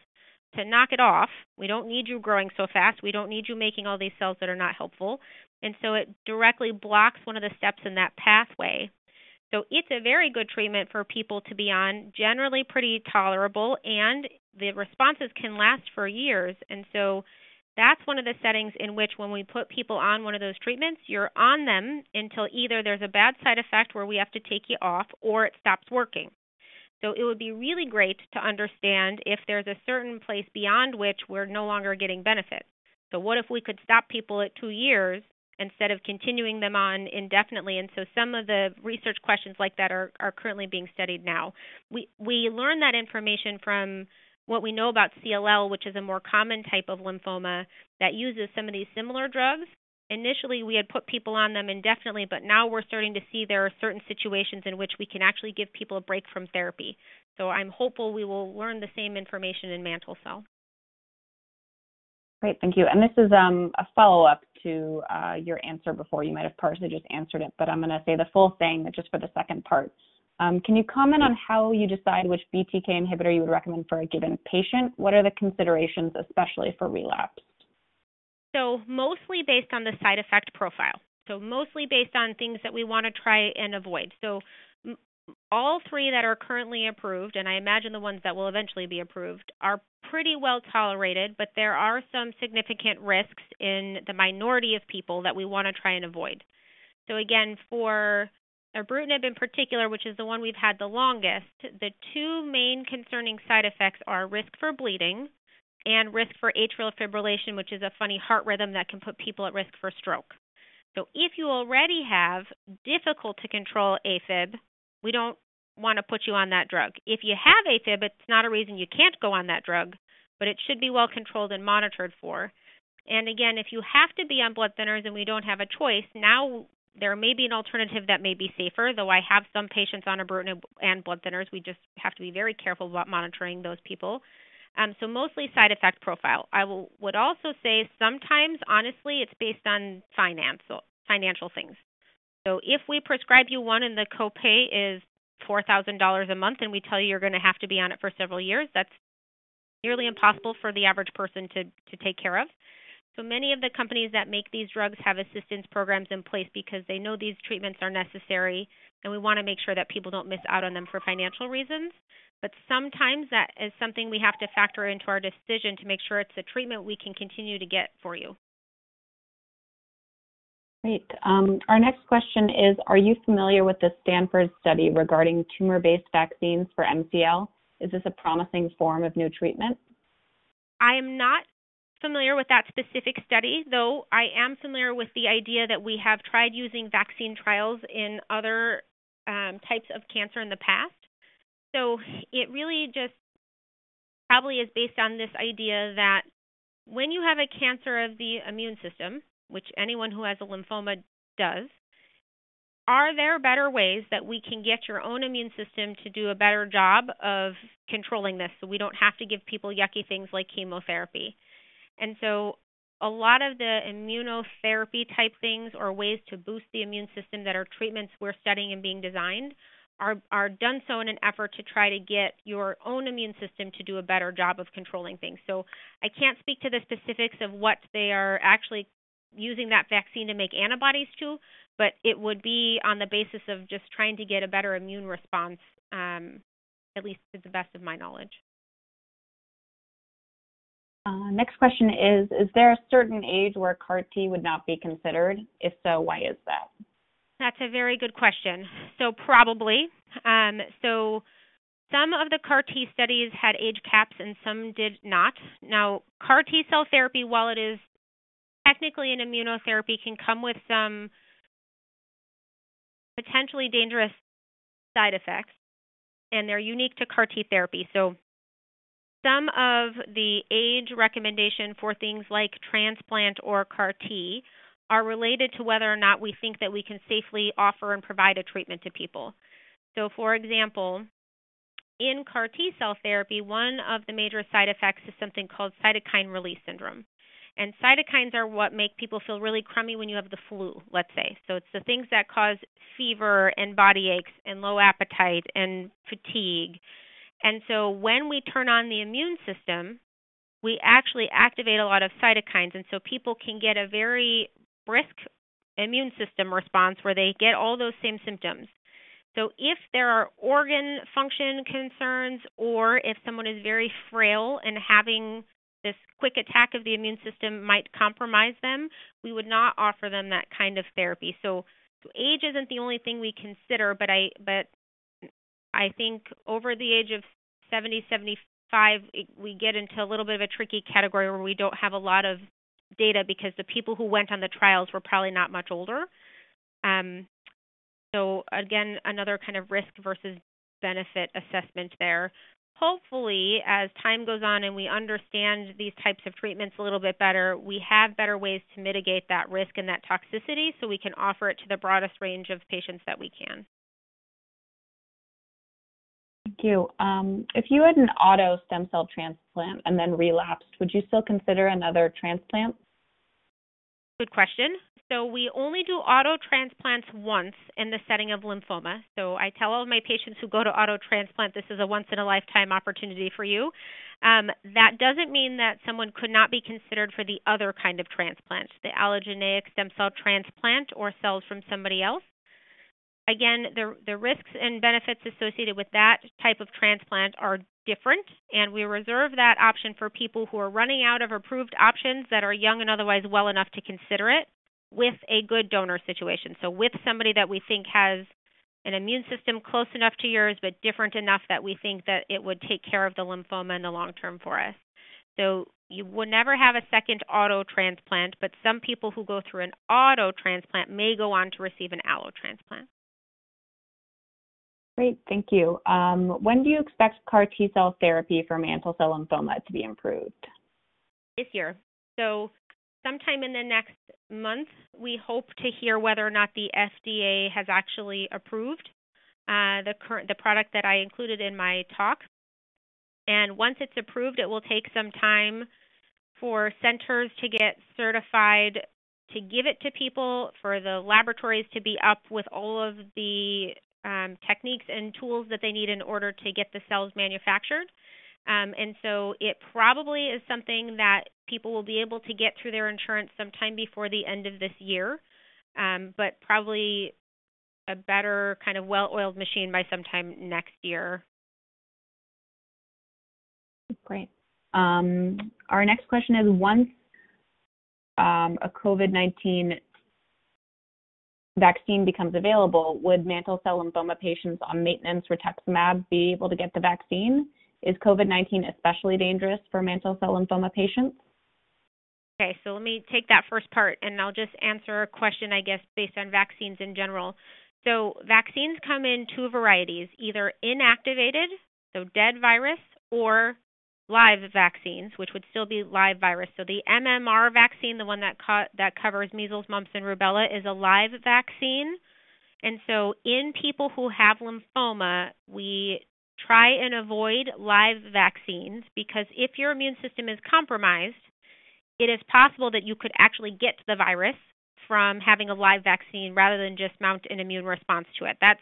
C: to knock it off. We don't need you growing so fast. We don't need you making all these cells that are not helpful. And so it directly blocks one of the steps in that pathway. So it's a very good treatment for people to be on, generally pretty tolerable, and the responses can last for years. And so that's one of the settings in which when we put people on one of those treatments, you're on them until either there's a bad side effect where we have to take you off or it stops working. So it would be really great to understand if there's a certain place beyond which we're no longer getting benefit. So what if we could stop people at 2 years instead of continuing them on indefinitely and so some of the research questions like that are, are currently being studied now. We we learn that information from what we know about CLL, which is a more common type of lymphoma that uses some of these similar drugs, initially we had put people on them indefinitely, but now we're starting to see there are certain situations in which we can actually give people a break from therapy. So I'm hopeful we will learn the same information in mantle cell.
B: Great, thank you. And this is um, a follow-up to uh, your answer before. You might have partially just answered it, but I'm going to say the full thing just for the second part. Um, can you comment on how you decide which BTK inhibitor you would recommend for a given patient? What are the considerations, especially for relapse?
C: So, mostly based on the side effect profile. So, mostly based on things that we want to try and avoid. So, all three that are currently approved, and I imagine the ones that will eventually be approved, are pretty well tolerated, but there are some significant risks in the minority of people that we want to try and avoid. So, again, for ibrutinib in particular, which is the one we've had the longest, the two main concerning side effects are risk for bleeding and risk for atrial fibrillation, which is a funny heart rhythm that can put people at risk for stroke. So if you already have difficult to control AFib, we don't want to put you on that drug. If you have AFib, it's not a reason you can't go on that drug, but it should be well controlled and monitored for. And again, if you have to be on blood thinners and we don't have a choice, now there may be an alternative that may be safer, though I have some patients on ibrutinib and blood thinners. We just have to be very careful about monitoring those people. Um, so mostly side effect profile. I will, would also say sometimes, honestly, it's based on finance, financial things. So if we prescribe you one and the copay is four thousand dollars a month, and we tell you you're going to have to be on it for several years, that's nearly impossible for the average person to to take care of. So many of the companies that make these drugs have assistance programs in place because they know these treatments are necessary, and we want to make sure that people don't miss out on them for financial reasons. But sometimes that is something we have to factor into our decision to make sure it's a treatment we can continue to get for you.
B: Great. Um, our next question is Are you familiar with the Stanford study regarding tumor based vaccines for MCL? Is this a promising form of new treatment?
C: I am not familiar with that specific study, though I am familiar with the idea that we have tried using vaccine trials in other um, types of cancer in the past. So it really just probably is based on this idea that when you have a cancer of the immune system, which anyone who has a lymphoma does, are there better ways that we can get your own immune system to do a better job of controlling this so we don't have to give people yucky things like chemotherapy? And so a lot of the immunotherapy type things or ways to boost the immune system that are treatments we're studying and being designed are, are done so in an effort to try to get your own immune system to do a better job of controlling things. So I can't speak to the specifics of what they are actually using that vaccine to make antibodies to, but it would be on the basis of just trying to get a better immune response, um, at least to the best of my knowledge.
B: Uh, next question is, is there a certain age where CAR T would not be considered? If so, why is that?
C: That's a very good question. So probably. Um, so some of the CAR T studies had age caps and some did not. Now, CAR T cell therapy, while it is technically an immunotherapy, can come with some potentially dangerous side effects, and they're unique to CAR T therapy. So some of the age recommendation for things like transplant or CAR T are related to whether or not we think that we can safely offer and provide a treatment to people. So, for example, in CAR T cell therapy, one of the major side effects is something called cytokine release syndrome. And cytokines are what make people feel really crummy when you have the flu, let's say. So it's the things that cause fever and body aches and low appetite and fatigue and so when we turn on the immune system, we actually activate a lot of cytokines. And so people can get a very brisk immune system response where they get all those same symptoms. So if there are organ function concerns or if someone is very frail and having this quick attack of the immune system might compromise them, we would not offer them that kind of therapy. So, age isn't the only thing we consider, but I but I think over the age of 70, 75, we get into a little bit of a tricky category where we don't have a lot of data because the people who went on the trials were probably not much older. Um, so again, another kind of risk versus benefit assessment there. Hopefully, as time goes on and we understand these types of treatments a little bit better, we have better ways to mitigate that risk and that toxicity so we can offer it to the broadest range of patients that we can.
B: Thank you. Um, if you had an auto stem cell transplant and then relapsed, would you still consider another transplant?
C: Good question. So we only do auto transplants once in the setting of lymphoma. So I tell all of my patients who go to auto transplant, this is a once in a lifetime opportunity for you. Um, that doesn't mean that someone could not be considered for the other kind of transplant, the allogeneic stem cell transplant or cells from somebody else. Again, the, the risks and benefits associated with that type of transplant are different, and we reserve that option for people who are running out of approved options that are young and otherwise well enough to consider it with a good donor situation. So, with somebody that we think has an immune system close enough to yours but different enough that we think that it would take care of the lymphoma in the long term for us. So, you would never have a second auto transplant, but some people who go through an auto transplant may go on to receive an allo transplant.
B: Great, thank you. Um, when do you expect CAR T cell therapy for mantle cell lymphoma to be improved?
C: This year. So, sometime in the next month, we hope to hear whether or not the FDA has actually approved uh, the current the product that I included in my talk. And once it's approved, it will take some time for centers to get certified to give it to people, for the laboratories to be up with all of the um, techniques and tools that they need in order to get the cells manufactured. Um, and so it probably is something that people will be able to get through their insurance sometime before the end of this year, um, but probably a better kind of well oiled machine by sometime next year.
B: Great. Um, our next question is once um, a COVID 19 vaccine becomes available, would mantle cell lymphoma patients on maintenance rituximab be able to get the vaccine? Is COVID 19 especially dangerous for mantle cell lymphoma patients?
C: Okay, so let me take that first part and I'll just answer a question, I guess, based on vaccines in general. So, vaccines come in two varieties either inactivated, so dead virus, or live vaccines, which would still be live virus. So the MMR vaccine, the one that co- that covers measles, mumps, and rubella, is a live vaccine. And so in people who have lymphoma, we try and avoid live vaccines because if your immune system is compromised, it is possible that you could actually get the virus from having a live vaccine rather than just mount an immune response to it. That's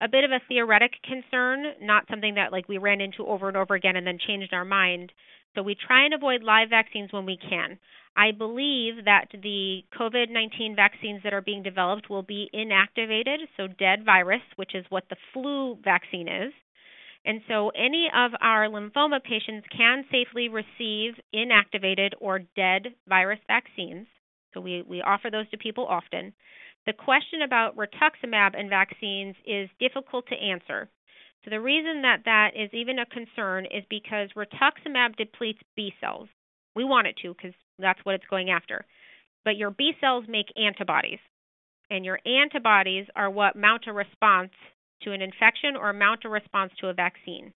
C: a bit of a theoretic concern, not something that like we ran into over and over again and then changed our mind. So we try and avoid live vaccines when we can. I believe that the COVID 19 vaccines that are being developed will be inactivated, so dead virus, which is what the flu vaccine is. And so any of our lymphoma patients can safely receive inactivated or dead virus vaccines. So we, we offer those to people often. The question about rituximab and vaccines is difficult to answer. So the reason that that is even a concern is because rituximab depletes B cells. We want it to because that's what it's going after. But your B cells make antibodies, and your antibodies are what mount a response to an infection or mount a response to a vaccine.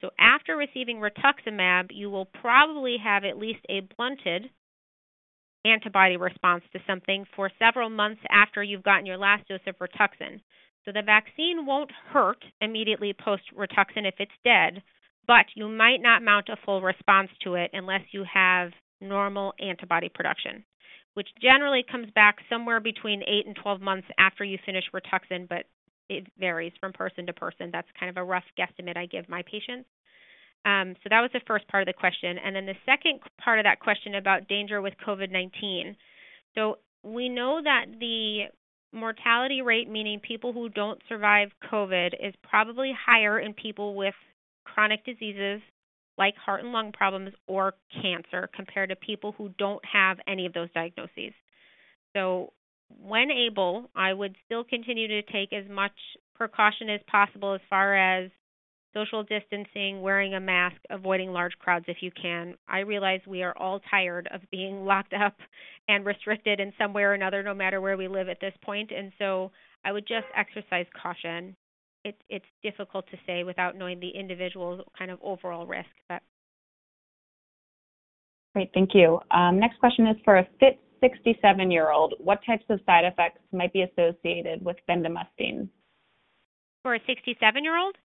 C: So after receiving rituximab, you will probably have at least a blunted antibody response to something for several months after you've gotten your last dose of Rituxan. So the vaccine won't hurt immediately post Rituxan if it's dead, but you might not mount a full response to it unless you have normal antibody production, which generally comes back somewhere between 8 and 12 months after you finish Rituxan, but it varies from person to person. That's kind of a rough guesstimate I give my patients. Um, so that was the first part of the question. And then the second part of that question about danger with COVID 19. So we know that the mortality rate, meaning people who don't survive COVID, is probably higher in people with chronic diseases like heart and lung problems or cancer compared to people who don't have any of those diagnoses. So, when able, I would still continue to take as much precaution as possible as far as social distancing, wearing a mask, avoiding large crowds if you can. I realize we are all tired of being (laughs) locked up and restricted in some way or another, no matter where we live at this point. And so I would just exercise caution. It, it's difficult to say without knowing the individual kind of overall risk. But
B: Great, thank you. Um, next question is for a fit 67 year old. What types of side effects might be associated with bendamustine?
C: For a 67 year old,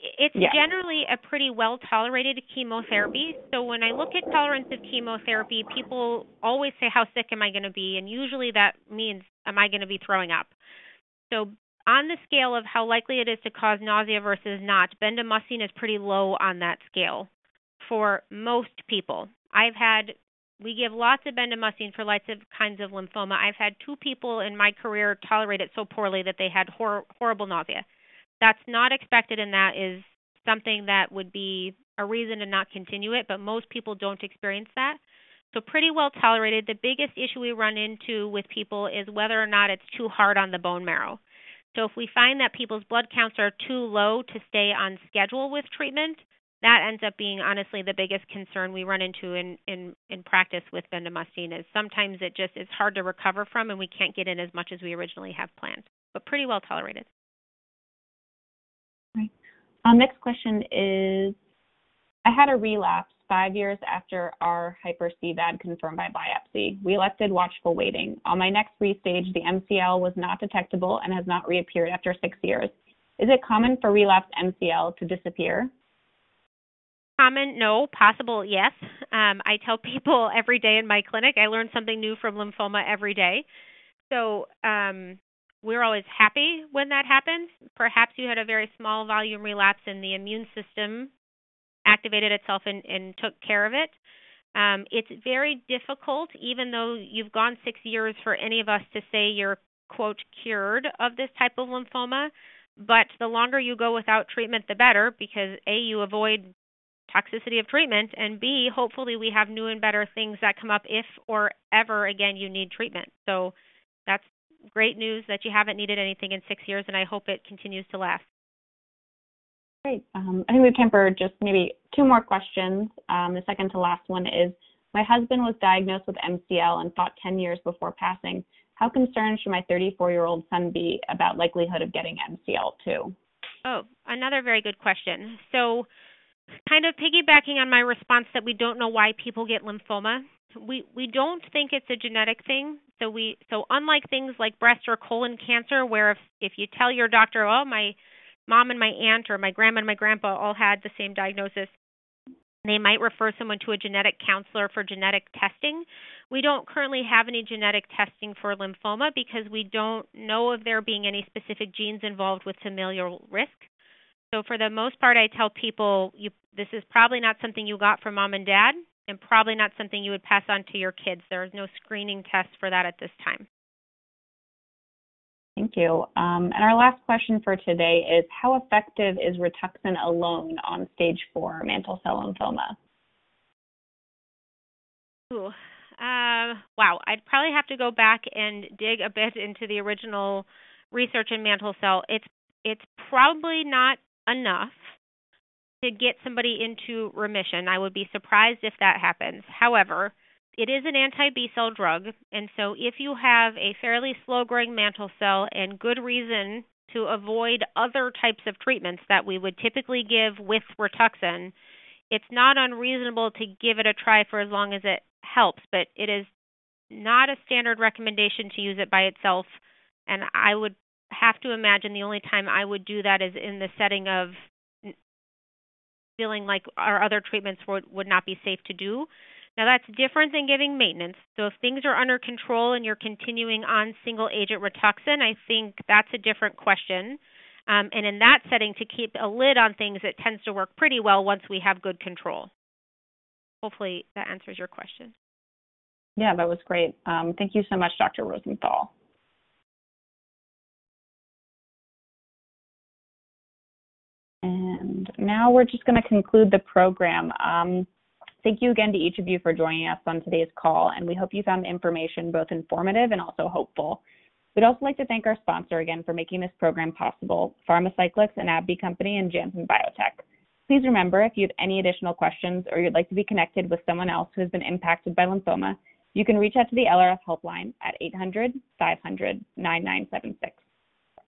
C: it's
B: Yeah.
C: generally a pretty well tolerated chemotherapy. So when I look at tolerance of chemotherapy, people always say, How sick am I going to be? And usually that means, Am I going to be throwing up? So on the scale of how likely it is to cause nausea versus not, bendamustine is pretty low on that scale for most people. I've had we give lots of bendamustine for lots of kinds of lymphoma. I've had two people in my career tolerate it so poorly that they had hor- horrible nausea that's not expected and that is something that would be a reason to not continue it, but most people don't experience that. So pretty well tolerated. The biggest issue we run into with people is whether or not it's too hard on the bone marrow. So if we find that people's blood counts are too low to stay on schedule with treatment, that ends up being honestly the biggest concern we run into in in in practice with bendamustine is sometimes it just is hard to recover from and we can't get in as much as we originally have planned. But pretty well tolerated.
B: Um, next question is I had a relapse five years after R hyper CVAD confirmed by biopsy. We elected watchful waiting. On my next restage, the MCL was not detectable and has not reappeared after six years. Is it common for relapsed MCL to disappear?
C: Common, no. Possible, yes. Um, I tell (laughs) people every day in my clinic, I learn something new from lymphoma every day. So, um, we're always happy when that happens. Perhaps you had a very small volume relapse and the immune system activated itself and, and took care of it. Um, it's very difficult, even though you've gone six years, for any of us to say you're, quote, cured of this type of lymphoma. But the longer you go without treatment, the better, because A, you avoid toxicity of treatment, and B, hopefully we have new and better things that come up if or ever again you need treatment. So that's great news that you haven't needed anything in six years, and I hope it continues to last.
B: Great. Um, I think we have time for just maybe two more questions. Um, the second to last one is My husband was diagnosed with MCL and fought 10 years before passing. How concerned should my 34 year old son be about likelihood of getting MCL too?
C: Oh, another very good question. So, kind of piggybacking on my response that we don't know why people get lymphoma, we we don't think it's a genetic thing. So we so unlike things like breast or colon cancer, where if if you tell your doctor, oh my mom and my aunt or my grandma and my grandpa all had the same diagnosis, they might refer someone to a genetic counselor for genetic testing. We don't currently have any genetic testing for lymphoma because we don't know of there being any specific genes involved with familial risk. So for the most part, I tell people you, this is probably not something you got from mom and dad, and probably not something you would pass on to your kids. There is no screening test for that at this time.
B: Thank you. Um, and our last question for today is how effective is Rituxan alone on stage four mantle cell lymphoma?
C: Ooh, uh, wow. I'd probably have to go back and dig a bit into the original research in mantle cell. It's it's probably not enough to get somebody into remission. I would be surprised if that happens. However, it is an anti B cell drug, and so if you have a fairly slow growing mantle cell and good reason to avoid other types of treatments that we would typically give with Rituxan, it's not unreasonable to give it a try for as long as it helps, but it is not a standard recommendation to use it by itself. And I would have to imagine the only time I would do that is in the setting of feeling like our other treatments would, would not be safe to do. Now, that's different than giving maintenance. So, if things are under control and you're continuing on single agent Rituxan, I think that's a different question. Um, and in that setting, to keep a lid on things, it tends to work pretty well once we have good control. Hopefully, that answers your question.
B: Yeah, that was great. Um, thank you so much, Dr. Rosenthal. And now we're just going to conclude the program. Um, thank you again to each of you for joining us on today's call, and we hope you found the information both informative and also hopeful. We'd also like to thank our sponsor again for making this program possible, Pharmacyclics and AbbVie Company and Janssen Biotech. Please remember, if you have any additional questions or you'd like to be connected with someone else who has been impacted by lymphoma, you can reach out to the LRF helpline at 800 500 9976.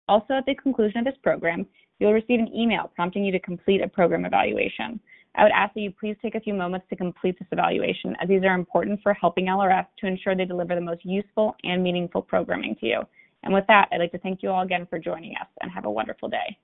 B: Also, at the conclusion of this program, you'll receive an email prompting you to complete a program evaluation. I would ask that you please take a few moments to complete this evaluation, as these are important for helping LRF to ensure they deliver the most useful and meaningful programming to you. And with that, I'd like to thank you all again for joining us and have a wonderful day.